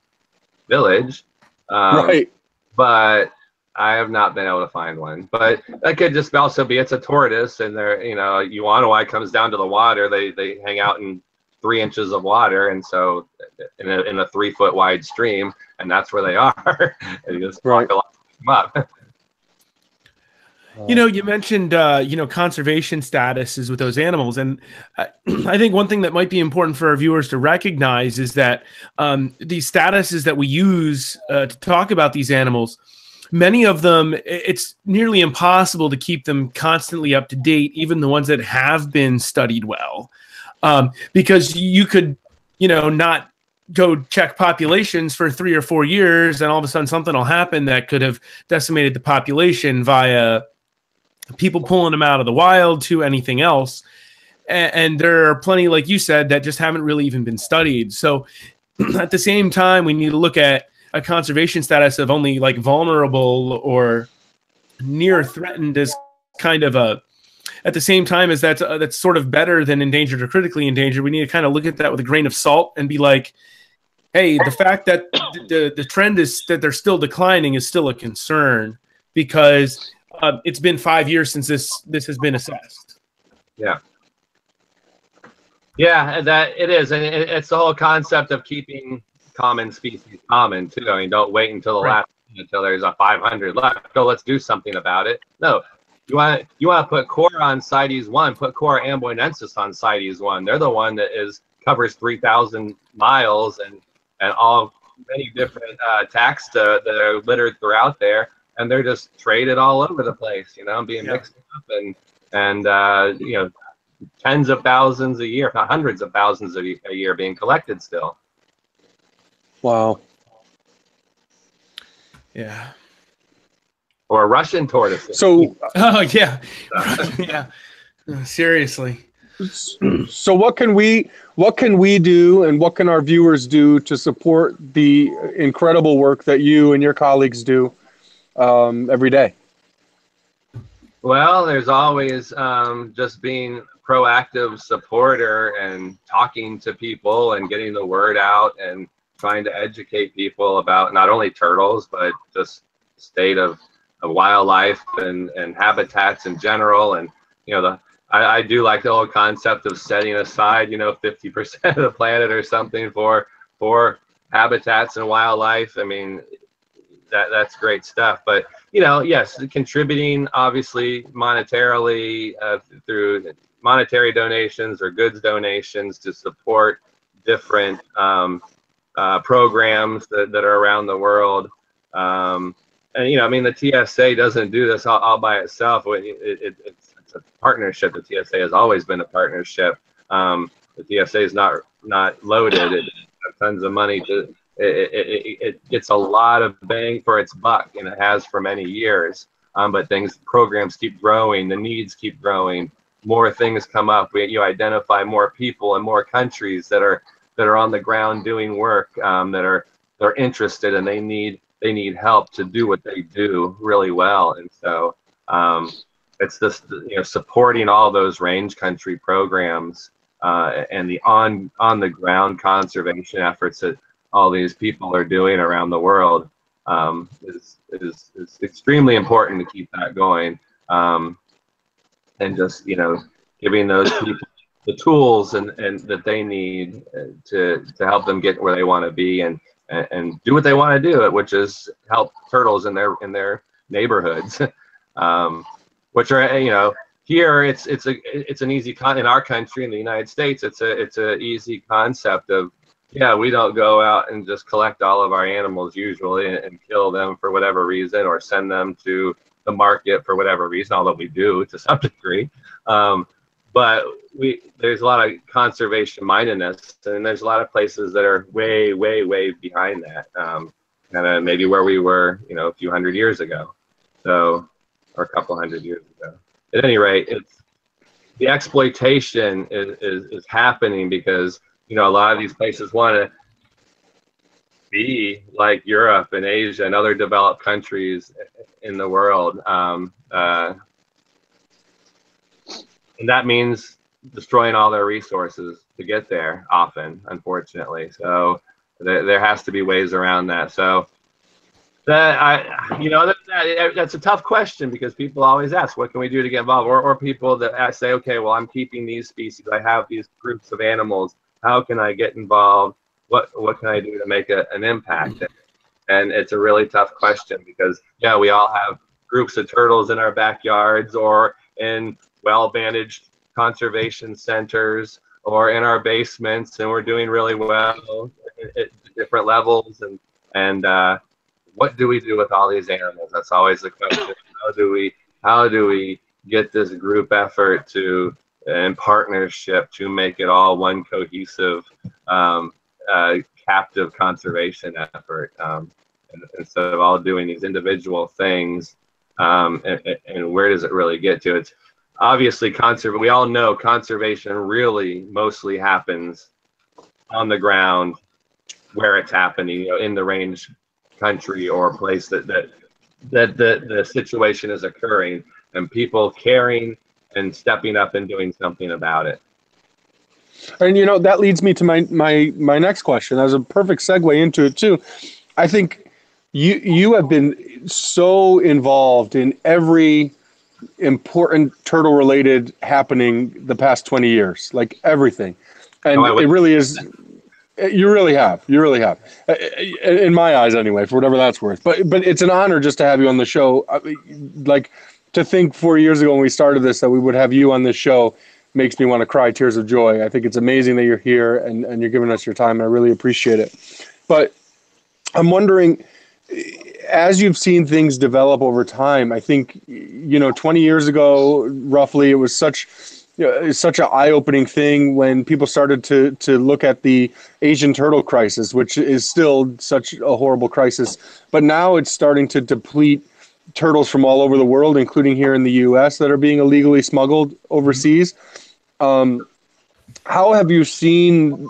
village. Um, right. But I have not been able to find one, but that could just also be it's a tortoise, and they're you know Yuwonoi comes down to the water. They they hang out in three inches of water, and so in a, in a three foot wide stream, and that's where they are. and you just Right. walk them up. You know, you mentioned uh, you know conservation statuses with those animals, and I, I think one thing that might be important for our viewers to recognize is that um, these statuses that we use uh, to talk about these animals, many of them, it's nearly impossible to keep them constantly up to date, even the ones that have been studied well, um, because you could, you know, not go check populations for three or four years, and all of a sudden something will happen that could have decimated the population via people pulling them out of the wild to anything else. And, and there are plenty, like you said, that just haven't really even been studied. So at the same time, we need to look at a conservation status of only like vulnerable or near threatened as kind of a at the same time as that's uh, that's sort of better than endangered or critically endangered we need to kind of look at that with a grain of salt and be like hey the fact that the, the, trend is that they're still declining is still a concern because uh, it's been five years since this this has been assessed. Yeah, Yeah, that it is, and it, it's the whole concept of keeping common species common too. I mean, don't wait until the Right. last until there's a 500 left. Go, let's do something about it. No, you want you want to put Cuora on CITES one, put Cuora amboinensis on CITES one. They're the one that is covers 3,000 miles and and all many different uh, taxa that are littered throughout there, and they're just traded all over the place. You know, being Yeah. mixed up and and uh, you know tens of thousands a year, not hundreds of thousands a year being collected still. Wow. yeah Or a Russian tortoise. So oh yeah yeah seriously so what can we what can we do and what can our viewers do to support the incredible work that you and your colleagues do um, every day? Well, there's always um, just being proactive supporter and talking to people and getting the word out and trying to educate people about not only turtles but just state of, of wildlife and, and habitats in general. And you know the I, I do like the whole concept of setting aside you know 50% of the planet or something for for habitats and wildlife. I mean that that's great stuff. But you know, yes, contributing obviously monetarily uh, through monetary donations or goods donations to support different um, uh, programs that, that are around the world. Um, and you know, I mean, the TSA doesn't do this all, all by itself. It, it, it's, it's, a partnership. The TSA has always been a partnership. Um, the TSA is not not loaded. It has tons of money to. It, it, it, gets a lot of bang for its buck, and it has for many years. Um, but things, programs keep growing, the needs keep growing, more things come up. We, you identify more people and more countries that are that are on the ground doing work um, that are they're interested and they need they need help to do what they do really well. And so um, it's just you know supporting all those range country programs uh, and the on on the ground conservation efforts that all these people are doing around the world um, is, is is extremely important to keep that going. Um, and just you know giving those people the tools and, and that they need uh, to to help them get where they want to be and and, do what they want to do, which is help turtles in their in their neighborhoods, um, which are you know here it's it's a it's an easy con in our country in the United States it's a it's a easy concept of yeah we don't go out and just collect all of our animals usually and, and kill them for whatever reason or send them to the market for whatever reason although we do to some degree. Um, but we there's a lot of conservation mindedness, and there's a lot of places that are way, way, way behind that. Um, kind of maybe where we were, you know, a few hundred years ago, so or a couple hundred years ago. At any rate, it's the exploitation is, is, is happening because you know a lot of these places want to be like Europe and Asia and other developed countries in the world. Um, uh, and that means destroying all their resources to get there often unfortunately. So there, there has to be ways around that. So that i you know that, that, that's a tough question because people always ask what can we do to get involved? Or, or people that say okay well i'm keeping these species. I have these groups of animals. How can i get involved? What what can i do to make a, an impact? And it's a really tough question because yeah we all have groups of turtles in our backyards or in well managed conservation centers or in our basements and we're doing really well at different levels. And and uh, what do we do with all these animals? That's always the question. How do we how do we get this group effort to and partnership to make it all one cohesive um, uh, captive conservation effort um, instead of all doing these individual things um, and, and, where does it really get to? It's obviously conserve we all know conservation really mostly happens on the ground where it's happening you know in the range country or place that that that the, the situation is occurring and people caring and stepping up and doing something about it. And you know that leads me to my my my next question. Was a perfect segue into it too. I think you you have been so involved in every important turtle related happening the past 20 years like everything. And it really is you really have you really have. Uh, uh, in my eyes anyway for whatever that's worth. But but it's an honor just to have you on the show. Like to think four years ago when we started this that we would have you on this show makes me want to cry tears of joy. I think it's amazing that you're here and, and you're giving us your time and i really appreciate it. But i'm wondering as you've seen things develop over time, I think you know 20 years ago, roughly, it was such you know, such an eye-opening thing when people started to to look at the Asian turtle crisis, which is still such a horrible crisis. But now it's starting to deplete turtles from all over the world, including here in the U.S., that are being illegally smuggled overseas. Um, how have you seen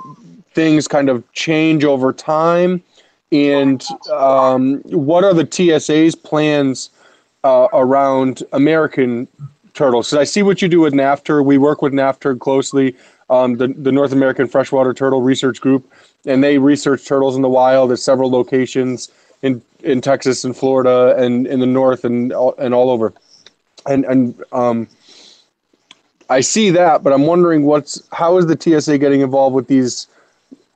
things kind of change over time? And um, what are the TSA's plans uh, around American turtles? Because I see what you do with NAFTR. We work with NAFTR closely, um, the, the North American Freshwater Turtle Research Group, and they research turtles in the wild at several locations in, in Texas and Florida and in the north and, and all over. And, and um, I see that, but I'm wondering what's how is the TSA getting involved with these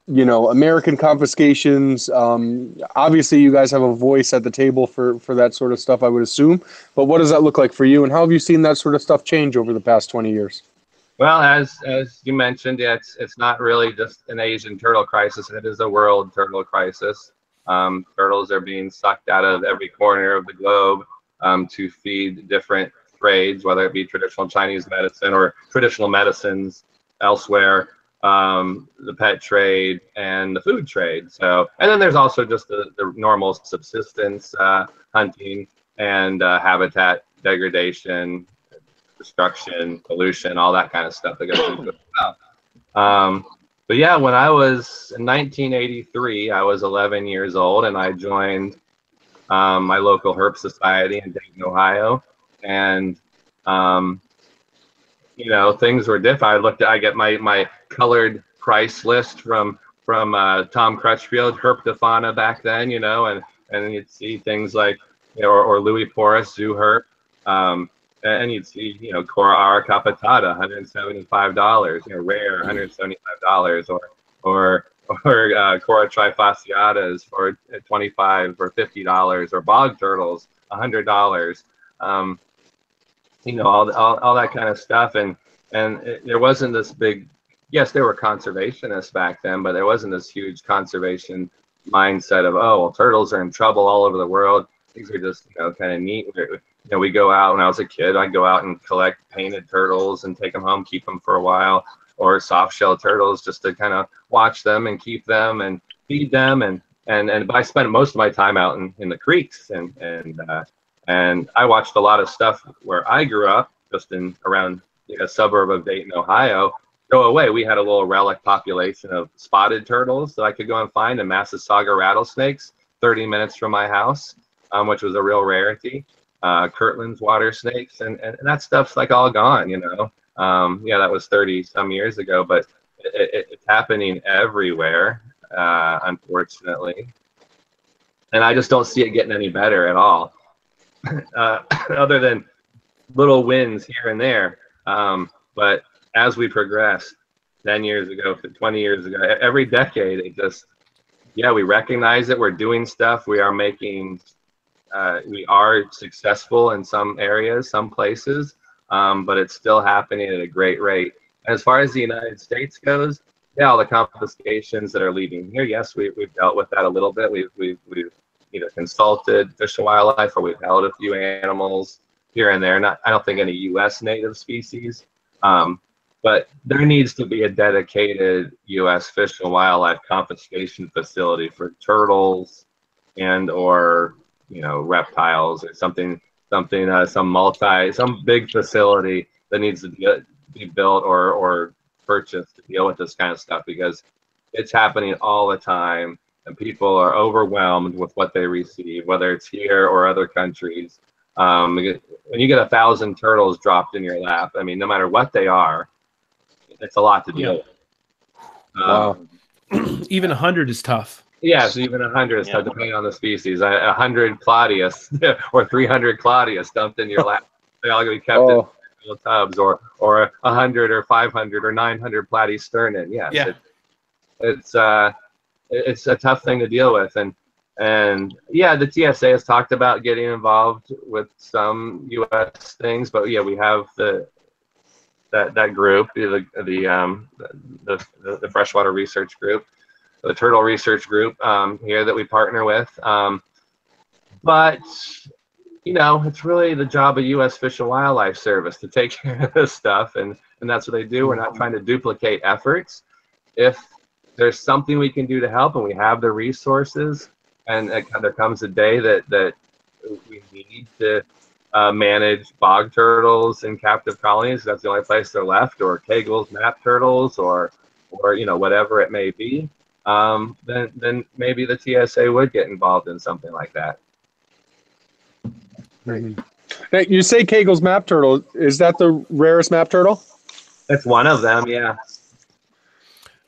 you know American confiscations. Um, obviously, you guys have a voice at the table for for that sort of stuff. I would assume. But what does that look like for you, and how have you seen that sort of stuff change over the past twenty years? Well, as as you mentioned, it's it's not really just an Asian turtle crisis; it is a world turtle crisis. Um, turtles are being sucked out of every corner of the globe um, to feed different trades, whether it be traditional Chinese medicine or traditional medicines elsewhere, um, the pet trade and the food trade. So, and then there's also just the, the normal subsistence uh, hunting and uh, habitat degradation, destruction, pollution, all that kind of stuff that goes into it. Um, but yeah, when I was in 1983, I was 11 years old, and I joined um, my local herp society in Dayton, Ohio, and um, you know things were different. I looked, at, I get my my colored price list from from uh, Tom Crutchfield, Herpetofauna back then, you know, and and you'd see things like you know, or, or Louis Porras, Zoo Herp. Um, and you'd see, you know, Cuora Aurocapitata, $175, you know, rare, $175, or or or uh, Cuora trifasciatas for 25 or $50, or bog turtles, $100. Um, you know, all, all, all that kind of stuff. And and it, there wasn't this big, yes, there were conservationists back then, but there wasn't this huge conservation mindset of, oh, well, turtles are in trouble all over the world. things are just, you know, kind of neat you know, we go out when I was a kid, I'd go out and collect painted turtles and take them home, keep them for a while, or soft shell turtles just to kind of watch them and keep them and feed them. And, and, and, I spent most of my time out in, in the creeks and, and, uh, and I watched a lot of stuff where I grew up, just in around a suburb of Dayton, Ohio. Go away. We had a little relic population of spotted turtles that I could go and find, and Massasauga rattlesnakes, 30 minutes from my house, um, which was a real rarity uh, Kirtland's water snakes, and, and, that stuff's like all gone, you know. Um, yeah, that was 30 some years ago, but it, it, it's happening everywhere, uh, unfortunately. And I just don't see it getting any better at all, uh, other than little wins here and there. Um, but as we progress, 10 years ago, 20 years ago, every decade, it just, yeah, we recognize that We're doing stuff. We are making uh, we are successful in some areas, some places, um, but it's still happening at a great rate. As far as the United States goes, yeah, all the confiscations that are leaving here, yes, we, we've dealt with that a little bit. We've, we've, we've either consulted Fish and Wildlife or we've held a few animals here and there. Not, I don't think any U.S. native species, um, but there needs to be a dedicated U.S. Fish and Wildlife confiscation facility for turtles and or you know reptiles or something something uh, some multi some big facility that needs to be, be built or or purchased to deal with this kind of stuff because it's happening all the time and people are overwhelmed with what they receive whether it's here or other countries um, when you get a thousand turtles dropped in your lap i mean no matter what they are it's a lot to deal yeah. with um, wow. even a hundred is tough Yes, even a hundred, is yeah. depending on the species. A hundred Claudius or three hundred Claudius dumped in your lap. They all gonna be kept oh. in little tubs, or or a hundred or five hundred or nine hundred Platysternon. Yes, yeah. It, it's uh, it's a tough thing to deal with, and and yeah, the TSA has talked about getting involved with some U.S. things, but yeah, we have the that that group, the the um the, the, the freshwater research group the Turtle Research Group um, here that we partner with. Um, but you know, it's really the job of U.S. Fish and Wildlife Service to take care of this stuff, and and that's what they do. We're not trying to duplicate efforts. If there's something we can do to help, and we have the resources, and it, there comes a day that that we need to uh, manage bog turtles in captive colonies. That's the only place they're left, or Cagle's map turtles, or or you know whatever it may be um, then then maybe the TSA would get involved in something like that. Mm-hmm. Hey, you say Cagle's map turtle. Is that the rarest map turtle? That's one of them, yeah.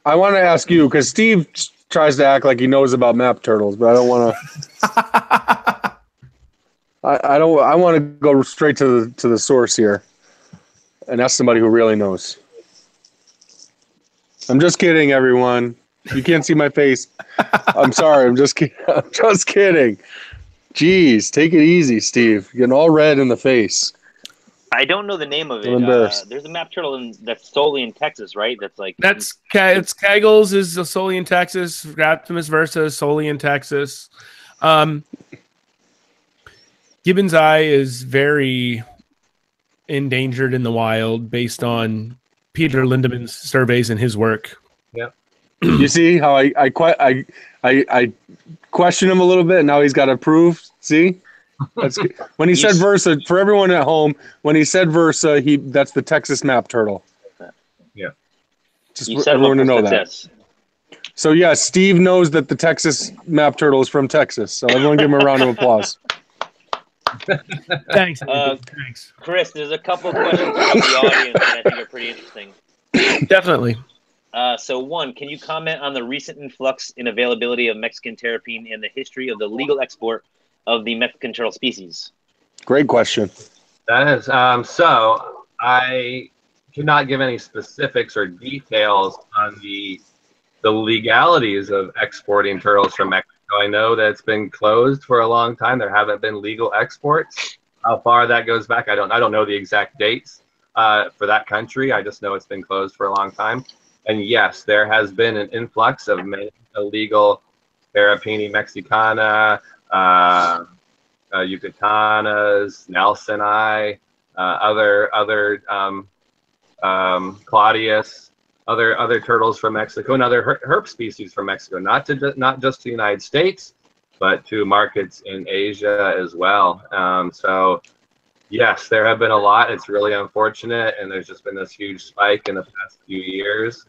I want to ask you because Steve tries to act like he knows about map turtles, but I don't want to. I, I don't. I want to go straight to the to the source here, and ask somebody who really knows. I'm just kidding, everyone. You can't see my face. I'm sorry. I'm just kidding. I'm just kidding. Jeez, take it easy, Steve. You're getting all red in the face. I don't know the name of it. Uh, there's a map turtle in, that's solely in Texas, right? That's like That's Ca- it's Cagle's is solely in Texas. Graptemys versa is solely in Texas. Um, gibbonsi is very endangered in the wild based on Peter Lindeman's surveys and his work. Yeah, you see how I I que- I I, I question him a little bit, and now he's got to prove. See, that's good. When he said Versa. For everyone at home, when he said Versa, he that's the Texas map turtle. Yeah. just you for everyone to know that. success. So yeah, Steve knows that the Texas map turtle is from Texas. So everyone give him a round of applause. Thanks. Uh, Thanks. Cris, there's a couple of questions from the audience that I think are pretty interesting. Definitely. Uh, so, one, can you comment on the recent influx in availability of Mexican terrapin and the history of the legal export of the Mexican turtle species? Great question. That is. Um, so I cannot give any specifics or details on the the legalities of exporting turtles from Mexico. I know that it's been closed for a long time. There haven't been legal exports. How far that goes back, I don't. I don't know the exact dates uh, for that country. I just know it's been closed for a long time. And yes, there has been an influx of many illegal Terrapene mexicana, uh, uh, Yucatanas, Nelsoni, uh, other other um, um, Claudius, other other turtles from Mexico, and other her- herp species from Mexico. Not to not just the United States, but to markets in Asia as well. Um, so. Yes, there have been a lot. It's really unfortunate, and there's just been this huge spike in the past few years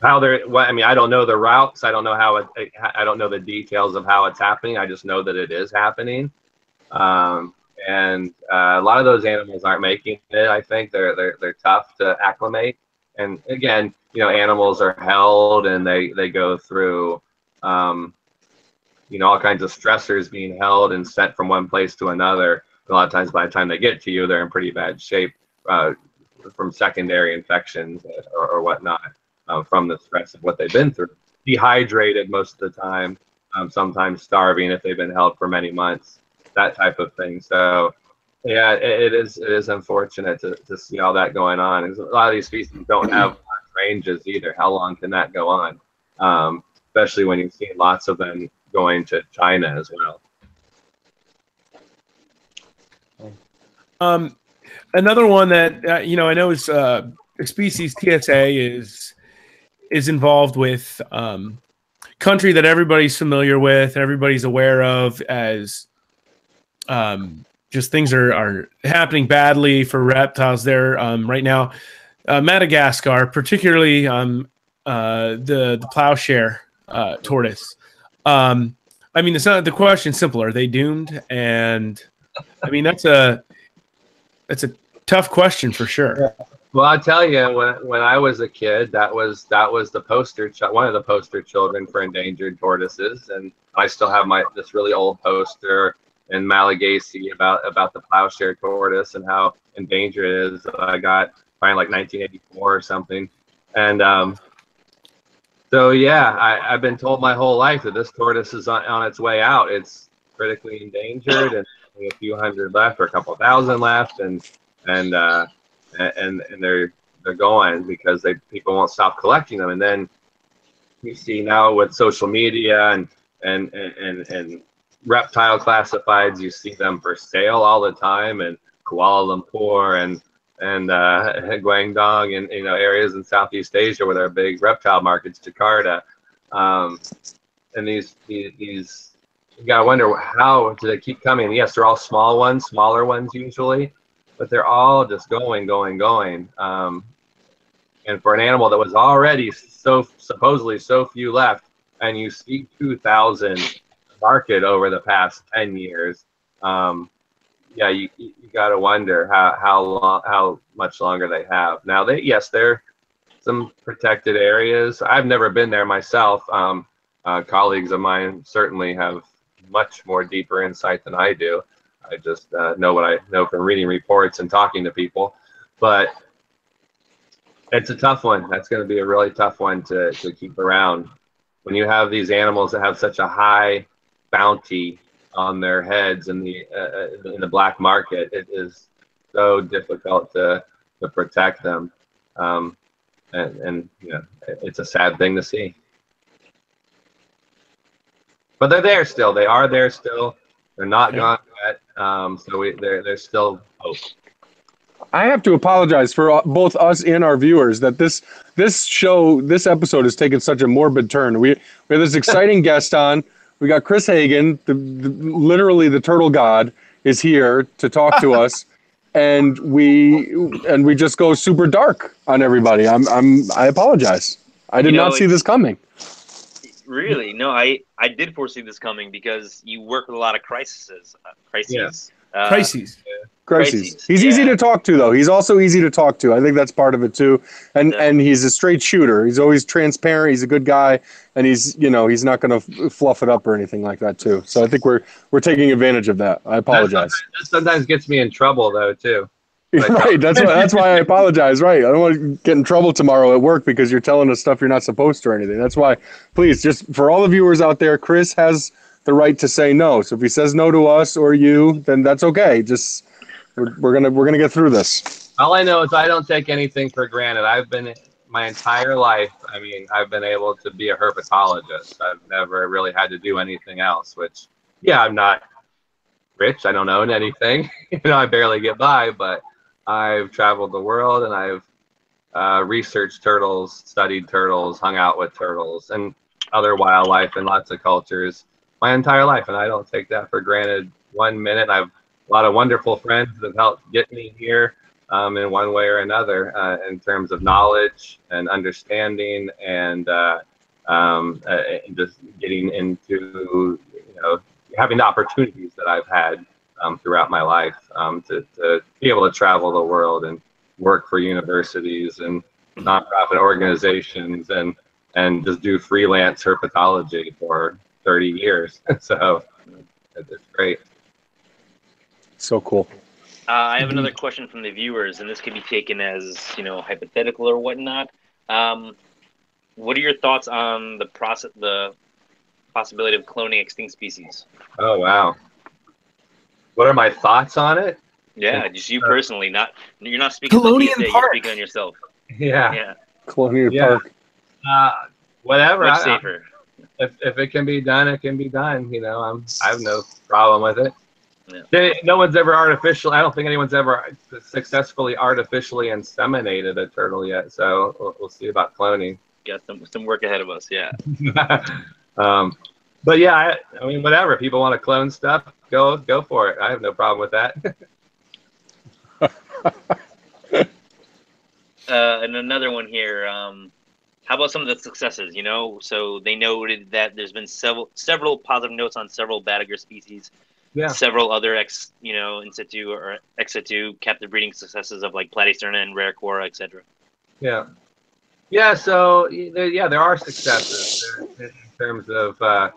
how they're what i mean i don't know the routes. I don't know how it i don't know the details of how it's happening. I just know that it is happening. Um, and uh, a lot of those animals aren't making it i think. They're they're, they're tough to acclimate. And again you know animals are held and they they go through um, you know all kinds of stressors being held and sent from one place to another. A lot of times by the time they get to you they're in pretty bad shape uh, from secondary infections or, or whatnot uh, from the stress of what they've been through. Dehydrated most of the time, um, sometimes starving if they've been held for many months, that type of thing. So, yeah, it, it is it is unfortunate to, to see all that going on. And a lot of these species don't have ranges either. How long can that go on? Um, especially when you see lots of them going to China as well. Um, another one that uh, you know I know is uh, species TSA is is involved with um, country that everybody's familiar with, everybody's aware of as um, just things are are happening badly for reptiles there um, right now. Uh, Madagascar, particularly um, uh, the the plowshare uh, tortoise. Um, I mean, it's not the question simple. Are they doomed? And I mean, that's a that's a tough question for sure. Well, I'll tell you, when, when I was a kid, that was that was the poster, ch- one of the poster children for endangered tortoises, and I still have my this really old poster in Malagasy about about the plowshare tortoise and how endangered it is. I got probably like 1984 or something, and um, so yeah, I, I've been told my whole life that this tortoise is on, on its way out. It's critically endangered, and a few hundred left or a couple thousand left, and and uh, and and they're they're going because they people won't stop collecting them. And then you see now with social media and and and and, reptile classifieds, you see them for sale all the time, and Kuala Lumpur and and uh, Guangdong and you know areas in Southeast Asia where there are big reptile markets, Jakarta, um, and these these, these you gotta wonder how do they keep coming? Yes, they're all small ones, smaller ones usually, but they're all just going, going, going. Um, and for an animal that was already so supposedly so few left, and you see 2,000 market over the past 10 years, um, yeah, you, you got to wonder how how long how much longer they have. Now they yes, they're some protected areas. I've never been there myself. Um, uh, colleagues of mine certainly have much more deeper insight than I do. I just uh, know what I know from reading reports and talking to people. But it's a tough one. That's going to be a really tough one to, to keep around. When you have these animals that have such a high bounty on their heads in the uh, in the black market, it is so difficult to to protect them, um, and and you know it's a sad thing to see. But they're there still. They are there still. They're not Yeah. gone yet. Um, so we, there there's still hope. I have to apologize for uh, both us and our viewers that this this show this episode has taken such a morbid turn. We we have this exciting guest on. We got Cris Hagen, the, the literally the turtle god, is here to talk to us, and we and we just go super dark on everybody. I'm I'm I apologize. I did You know, not see this coming. Really? No, I I did foresee this coming because you work with a lot of crises, uh, crises. Uh, Crises. Crises. crises, He's easy to talk to though. He's also easy to talk to. I think that's part of it too. And Yeah. and he's a straight shooter. He's always transparent. He's a good guy, and he's you know he's not going to fluff it up or anything like that too. So I think we're we're taking advantage of that. I apologize. That sometimes gets me in trouble though too. Right. That's why that's why I apologize. Right. I don't want to get in trouble tomorrow at work because you're telling us stuff you're not supposed to or anything. That's why, please, just for all the viewers out there, Cris has the right to say no. So if he says no to us or you, then that's okay. Just we're, we're gonna we're gonna get through this. All I know is I don't take anything for granted. I've been my entire life. I mean, I've been able to be a herpetologist. I've never really had to do anything else. Which, yeah, I'm not rich. I don't own anything. you know, I barely get by. But I've traveled the world and I've uh, researched turtles, studied turtles, hung out with turtles, and other wildlife in lots of cultures my entire life, and I don't take that for granted one minute. I've a lot of wonderful friends that have helped get me here um, in one way or another uh, in terms of knowledge and understanding and uh, um, uh, just getting into you know having the opportunities that I've had um, throughout my life um, to, to be able to travel the world and work for universities and nonprofit organizations and and just do freelance herpetology for 30 years. so it's great. So cool. Uh, I have another question from the viewers, and this could be taken as you know hypothetical or whatnot. Um, what are your thoughts on the process, the possibility of cloning extinct species? Oh wow. What are my thoughts on it? Yeah, just you personally, not you're not speaking. for Colonial TSA, you're Park. speaking on yourself. Yeah. Yeah, Colonial Yeah. Park. Uh, whatever. much I- safer. if, if it can be done, it can be done. You know, I'm I have no problem with it. Yeah. They- No one's ever artificial. I don't think anyone's ever successfully artificially inseminated a turtle yet. So we'll, we'll see about cloning. Got some some work ahead of us. Yeah. um, but yeah, I, I mean, whatever. People want to clone stuff, go go for it. I have no problem with that. Uh, and another one here. Um, how about some of the successes? You know, so they noted that there's been several several positive notes on several Batagur species. Yeah. Several other ex, you know, in situ or ex situ captive breeding successes of like Platysternon and Rare Cuora, etc. Yeah. Yeah. So yeah, there are successes in terms of uh,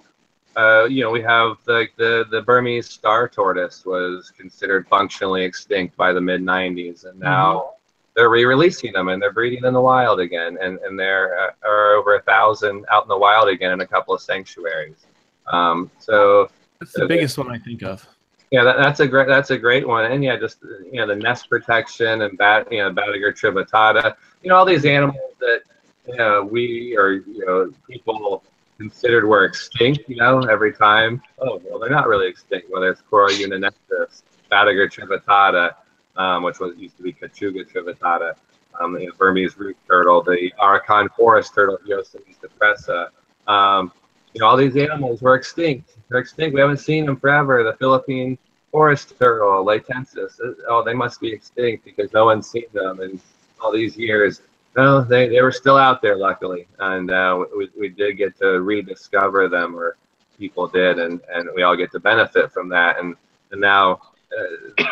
uh, you know we have like the the Burmese star tortoise was considered functionally extinct by the mid '90s, and now they're re-releasing them and they're breeding in the wild again, and and there uh, are over a thousand out in the wild again in a couple of sanctuaries. Um, so That's the biggest one I think of. yeah, that, that's a great that's a great one, and yeah, just you know the nest protection and bat you know Batagur trivittata, you know all these animals that you know we or you know people considered were extinct. You know every time, oh well, they're not really extinct. Whether it's Cuora unionectis, Batagur trivittata, um, which was used to be Kachuga trivittata, um, know, Burmese root turtle, the Arakan forest turtle, Heosemys depressa. Um, you know, all these animals were extinct. They're extinct. We haven't seen them forever. The Philippine forest turtle, leytensis. Oh, they must be extinct because no one's seen them in all these years. No, they, they were still out there, luckily. And uh, we, we did get to rediscover them, or people did, and, and we all get to benefit from that. And, and now uh,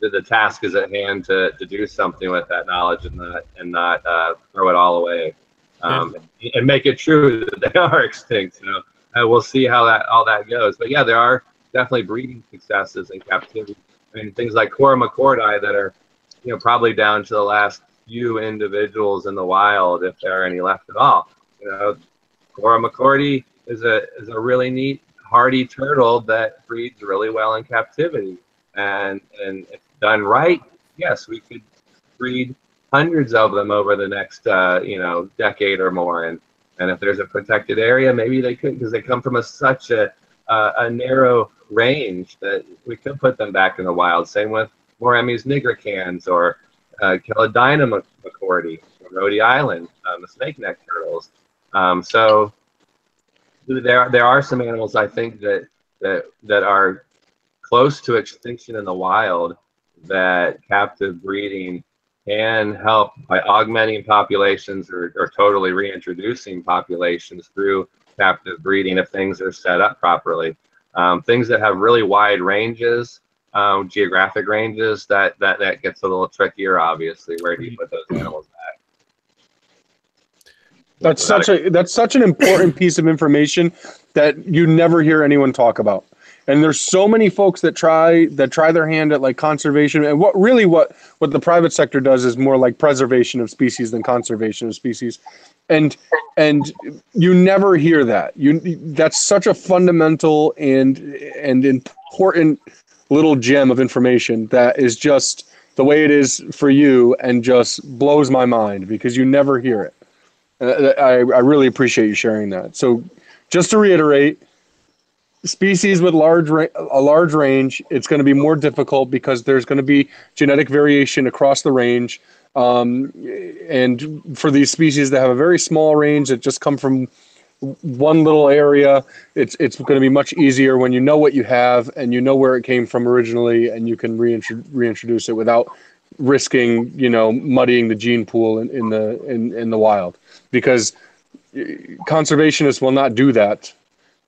the, the task is at hand to, to do something with that knowledge and not, and not uh, throw it all away um, and make it true that they are extinct. So uh, we'll see how that all that goes. But yeah, there are definitely breeding successes in captivity. I mean, things like Cuora McCordi that are, you know, probably down to the last few individuals in the wild, if there are any left at all. You know, Cuora McCordi is a is a really neat hardy turtle that breeds really well in captivity, and and if done right, yes, we could breed hundreds of them over the next uh, you know decade or more. And and if there's a protected area, maybe they could because they come from a such a uh, a narrow range that we could put them back in the wild. Same with Mauremys nigricans or uh, Chelodina mccordi from Roti Island, um, the snake neck turtles. Um, so there there are some animals I think that that that are close to extinction in the wild that captive breeding can help by augmenting populations or, or totally reintroducing populations through captive breeding if things are set up properly. Um, things that have really wide ranges, um, geographic ranges, that, that that gets a little trickier. Obviously, where do you put those animals back? That's such a that's such an important piece of information that you never hear anyone talk about and there's so many folks that try that try their hand at like conservation and what really what what the private sector does is more like preservation of species than conservation of species and and you never hear that you that's such a fundamental and and important little gem of information that is just the way it is for you and just blows my mind because you never hear it. I, I really appreciate you sharing that. So just to reiterate species with large a large range it's going to be more difficult because there's going to be genetic variation across the range. Um, and for these species that have a very small range that just come from one little area it's it's going to be much easier when you know what you have and you know where it came from originally and you can reintro- reintroduce it without risking you know muddying the gene pool in, in the in, in the wild. Because conservationists will not do that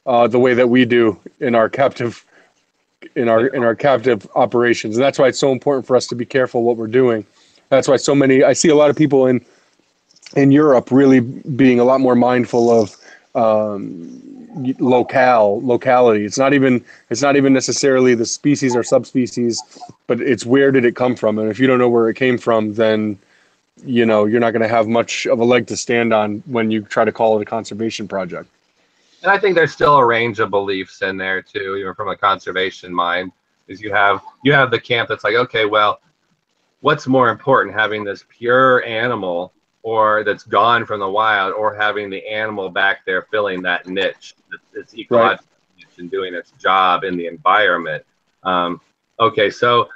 uh, the way that we do in our captive in our in our captive operations. And that's why it's so important for us to be careful what we're doing. That's why so many i see a lot of people in in europe really being a lot more mindful of um, locale locality it's not even it's not even necessarily the species or subspecies but it's where did it come from and if you don't know where it came from then you know you're not going to have much of a leg to stand on when you try to call it a conservation project and I think there's still a range of beliefs in there too, even from a conservation mind. Is you have you have the camp that's like, okay, well, what's more important, having this pure animal or that's gone from the wild, or having the animal back there filling that niche, its ecological right. niche and doing its job in the environment. Um, okay, so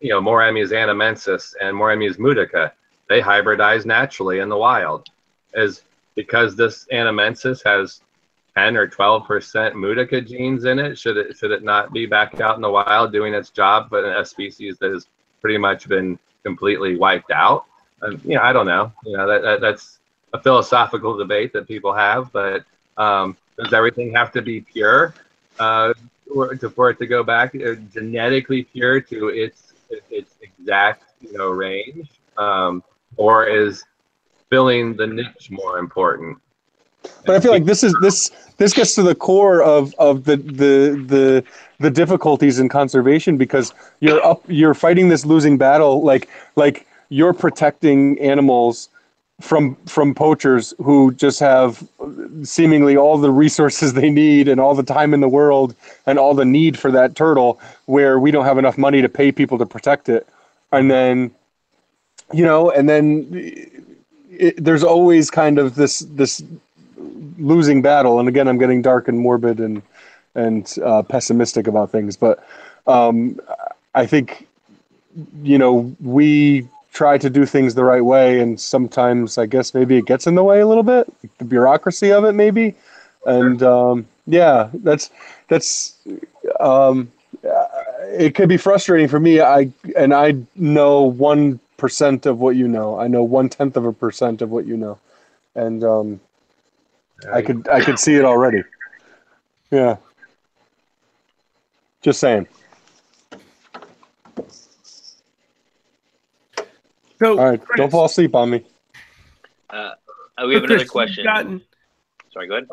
you know, Mauremys annamensis and Mauremys mutica, they hybridize naturally in the wild. is because this annamensis has 10 or 12 percent Mutica genes in it? Should it should it not be back out in the wild doing its job, but a species that has pretty much been completely wiped out? Um, you know, I don't know. You know, that, that that's a philosophical debate that people have, but um, does everything have to be pure uh, to, for it to go back uh, genetically pure to its its exact you know range, um, or is filling the niche more important? But I feel like this is this this gets to the core of of the the the the difficulties in conservation because you're up you're fighting this losing battle like like you're protecting animals from from poachers who just have seemingly all the resources they need and all the time in the world and all the need for that turtle where we don't have enough money to pay people to protect it and then you know and then it, there's always kind of this this losing battle. And again, I'm getting dark and morbid and and uh, pessimistic about things. But um, I think you know we try to do things the right way, and sometimes I guess maybe it gets in the way a little bit, the bureaucracy of it, maybe. And um, yeah, that's that's um, it could be frustrating for me. I and I know one percent of what you know. I know one tenth of a percent of what you know, and um, I could I could see it already. Yeah. Just saying. So, all right, Cris, don't fall asleep on me. Uh, we have another question. Gotten... Sorry, go ahead.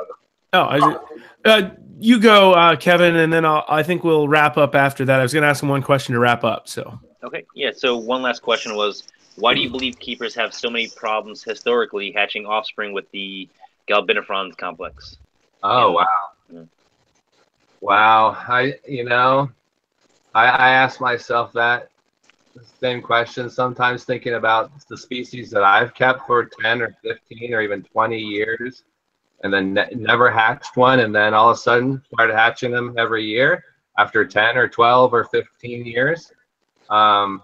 Oh, I, uh, you go, uh, Kevin, and then I'll, I think we'll wrap up after that. I was going to ask him one question to wrap up. So. Okay. Yeah. So one last question was, why do you believe keepers have so many problems historically hatching offspring with the Galbinifrons complex. Oh wow, yeah. wow! I you know, I, I asked myself that same question. Sometimes thinking about the species that I've kept for 10 or 15 or even 20 years and then ne- never hatched one. And then all of a sudden started hatching them every year after 10 or 12 or 15 years. Um,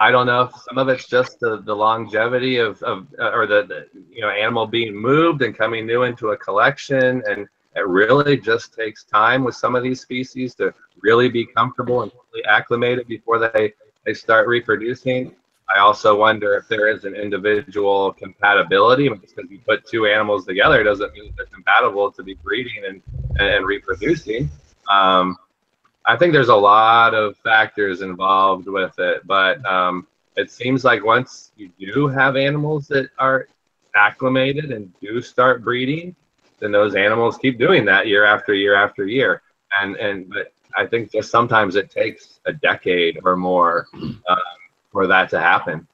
I don't know if some of it's just the, the longevity of, of uh, or the, the, you know animal being moved and coming new into a collection and it really just takes time with some of these species to really be comfortable and fully acclimated before they, they start reproducing. I also wonder if there is an individual compatibility. Just because you put two animals together doesn't mean they're compatible to be breeding and, and reproducing. Um, I think there's a lot of factors involved with it, but um, it seems like once you do have animals that are acclimated and do start breeding, then those animals keep doing that year after year after year. And and but I think just sometimes it takes a decade or more um, for that to happen.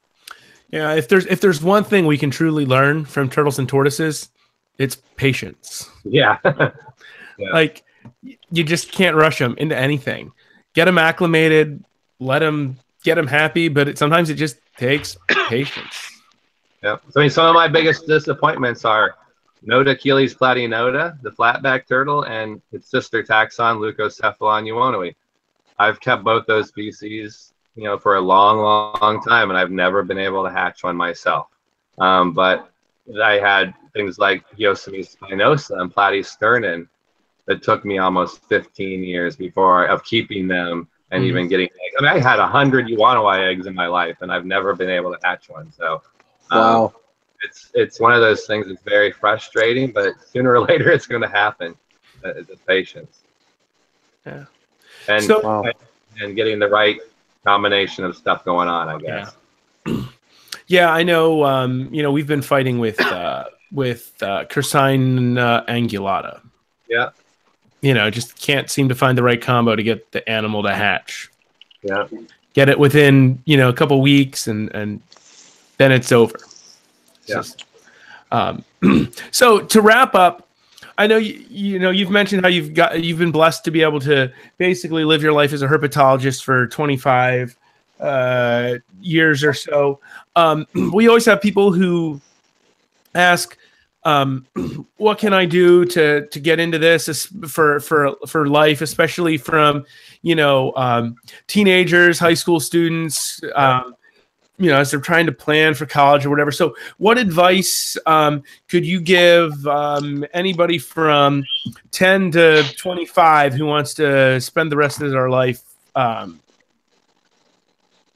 Yeah, if there's if there's one thing we can truly learn from turtles and tortoises, it's patience. Yeah. yeah. Like you just can't rush them into anything. Get them acclimated, let them get them happy, but it, sometimes it just takes patience. Yeah. So, I mean, some of my biggest disappointments are Notochelys platynota, the flatback turtle, and its sister taxon, Leucocephalon yuwonoi. I've kept both those species, you know, for a long, long time, and I've never been able to hatch one myself. Um, but I had things like Heosemys spinosa and Platysternon that took me almost 15 years before of keeping them and mm-hmm. even getting eggs. I mean, I had 100 yuwonoi eggs in my life, and I've never been able to hatch one. So, um, wow it's it's one of those things that's very frustrating, but sooner or later it's going to happen. Uh, the patience. Yeah. And, so, wow. and getting the right combination of stuff going on, I guess. Yeah, yeah I know. Um, you know, we've been fighting with uh, with uh, Chersina uh, angulata. Yeah. You know, just can't seem to find the right combo to get the animal to hatch. Yeah. Get it within you know a couple weeks, and and then it's over. Yeah. Um, so to wrap up, I know you, you know you've mentioned how you've got you've been blessed to be able to basically live your life as a herpetologist for 25 uh, years or so. Um, we always have people who ask, um, "What can I do to to get into this for for for life?" Especially from you know um, teenagers, high school students. Um, you know, as they're trying to plan for college or whatever. So, what advice um, could you give um, anybody from 10 to 25 who wants to spend the rest of their life um,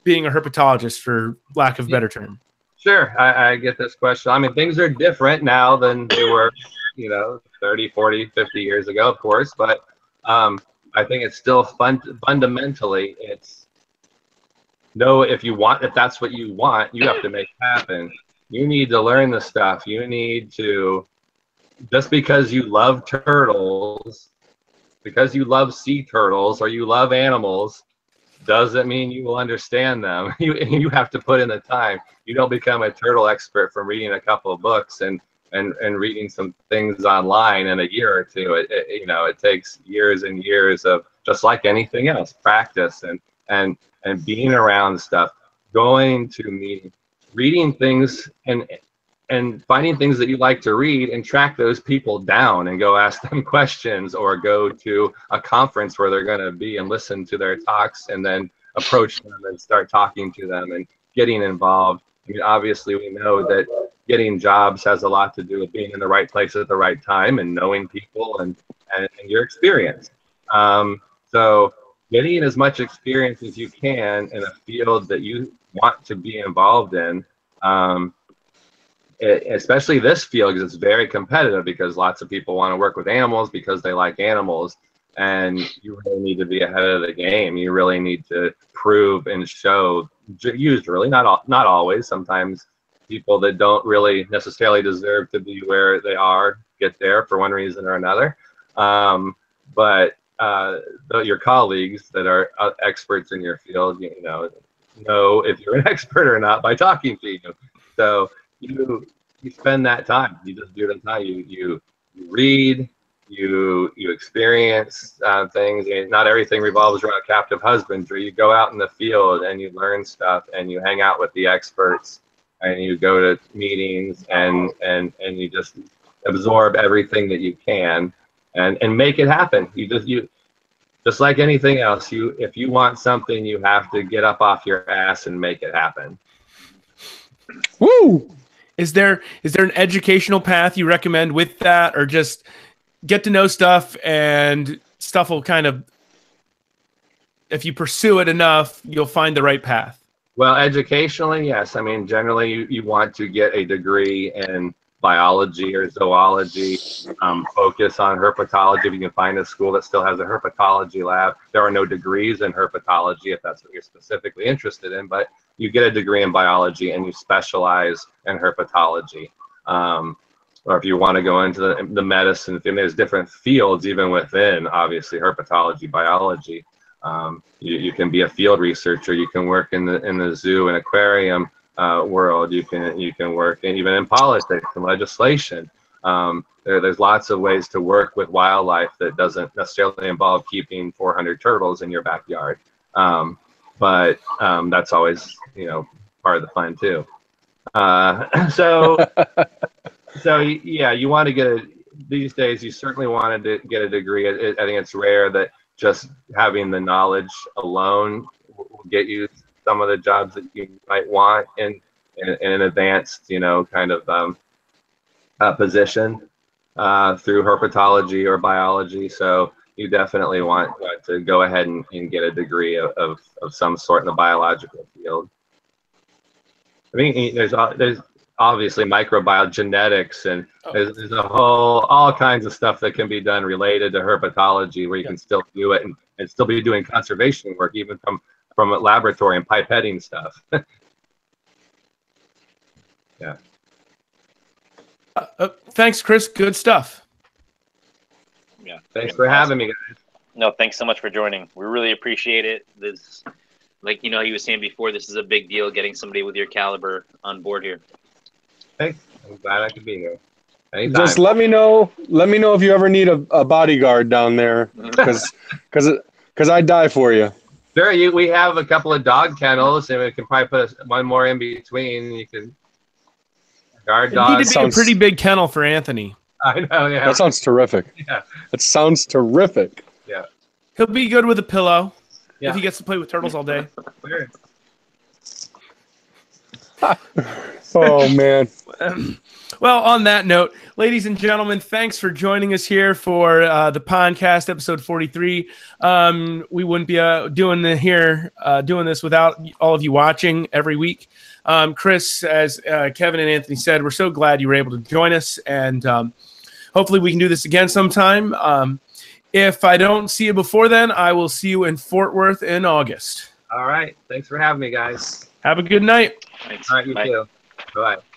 being a herpetologist, for lack of a better term? Sure, I, I get this question. I mean, things are different now than they were, you know, 30, 40, 50 years ago, of course, but um, I think it's still fun. Fundamentally, it's know if you want if that's what you want you have to make happen. You need to learn the stuff. You need to just because you love turtles because you love sea turtles or you love animals doesn't mean you will understand them. You you have to put in the time. You don't become a turtle expert from reading a couple of books and and and reading some things online in a year or two. It, it, you know it takes years and years of just like anything else practice and and and being around stuff, going to meetings, reading things and and finding things that you like to read and track those people down and go ask them questions or go to a conference where they're going to be and listen to their talks and then approach them and start talking to them and getting involved. I mean, obviously, we know that getting jobs has a lot to do with being in the right place at the right time and knowing people and, and, and your experience. Um, so getting as much experience as you can in a field that you want to be involved in. Um, especially this field because it's very competitive because lots of people want to work with animals because they like animals and you really need to be ahead of the game you really need to prove and show usually not all, not always sometimes people that don't really necessarily deserve to be where they are get there for one reason or another um, but uh, your colleagues that are uh, experts in your field, you know, know if you're an expert or not by talking to you. So you you spend that time. You just do the time. You you, you read, you you experience uh, things. And not everything revolves around captive husbandry. You go out in the field and you learn stuff, and you hang out with the experts, and you go to meetings, and and and you just absorb everything that you can, and and make it happen. You just you just like anything else. You if you want something, you have to get up off your ass and make it happen. Woo! Is there is there an educational path you recommend with that, or just get to know stuff and stuff will kind of if you pursue it enough, you'll find the right path. Well, educationally, yes. I mean, generally, you, you want to get a degree in biology or zoology, um, focus on herpetology. If you can find a school that still has a herpetology lab, there are no degrees in herpetology if that's what you're specifically interested in, but you get a degree in biology and you specialize in herpetology. Um, or if you want to go into the, the medicine, there's different fields even within, obviously, herpetology, biology. Um, you, you can be a field researcher. You can work in the in the zoo and aquarium uh, world. You can you can work in, even in politics and legislation. Um, there, there's lots of ways to work with wildlife that doesn't necessarily involve keeping 400 turtles in your backyard. Um, but um, that's always you know part of the fun too. Uh, so so yeah, you want to get a these days. You certainly wanted to get a degree. I, I think it's rare that just having the knowledge alone will get you some of the jobs that you might want in in, in an advanced, you know, kind of um, uh, position uh, through herpetology or biology. So you definitely want to go ahead and, and get a degree of, of, of, some sort in the biological field. I mean, there's there's obviously microbiology, genetics, and oh. there's, there's, a whole all kinds of stuff that can be done related to herpetology where you yeah. can still do it and, and still be doing conservation work even from from a laboratory and pipetting stuff. yeah. Uh, uh, thanks, Cris. Good stuff. Yeah. Thanks for awesome. having me, guys. No, thanks so much for joining. We really appreciate it. This, like you know, he was saying before, this is a big deal getting somebody with your caliber on board here. Thanks. I'm glad I could be here. Anytime. Just let me know. Let me know if you ever need a, a bodyguard down there, because because because I die for you. Sure, you, we have a couple of dog kennels, and we can probably put one more in between. You can guard dogs. It need to be sounds, a pretty big kennel for Anthony. I know. Yeah. That sounds terrific. Yeah. That sounds terrific. Yeah. He'll be good with a pillow yeah. if he gets to play with turtles all day. Oh man. Well, on that note, ladies and gentlemen, thanks for joining us here for uh, the Pondcast episode 43. Um, we wouldn't be uh, doing the here uh, doing this without all of you watching every week. Um, Cris, as uh, Kevin and Anthony said, we're so glad you were able to join us, and um, hopefully we can do this again sometime. Um, if I don't see you before then, I will see you in Fort Worth in August. All right. Thanks for having me, guys. Have a good night. Thanks. All right, you Bye. too. Bye.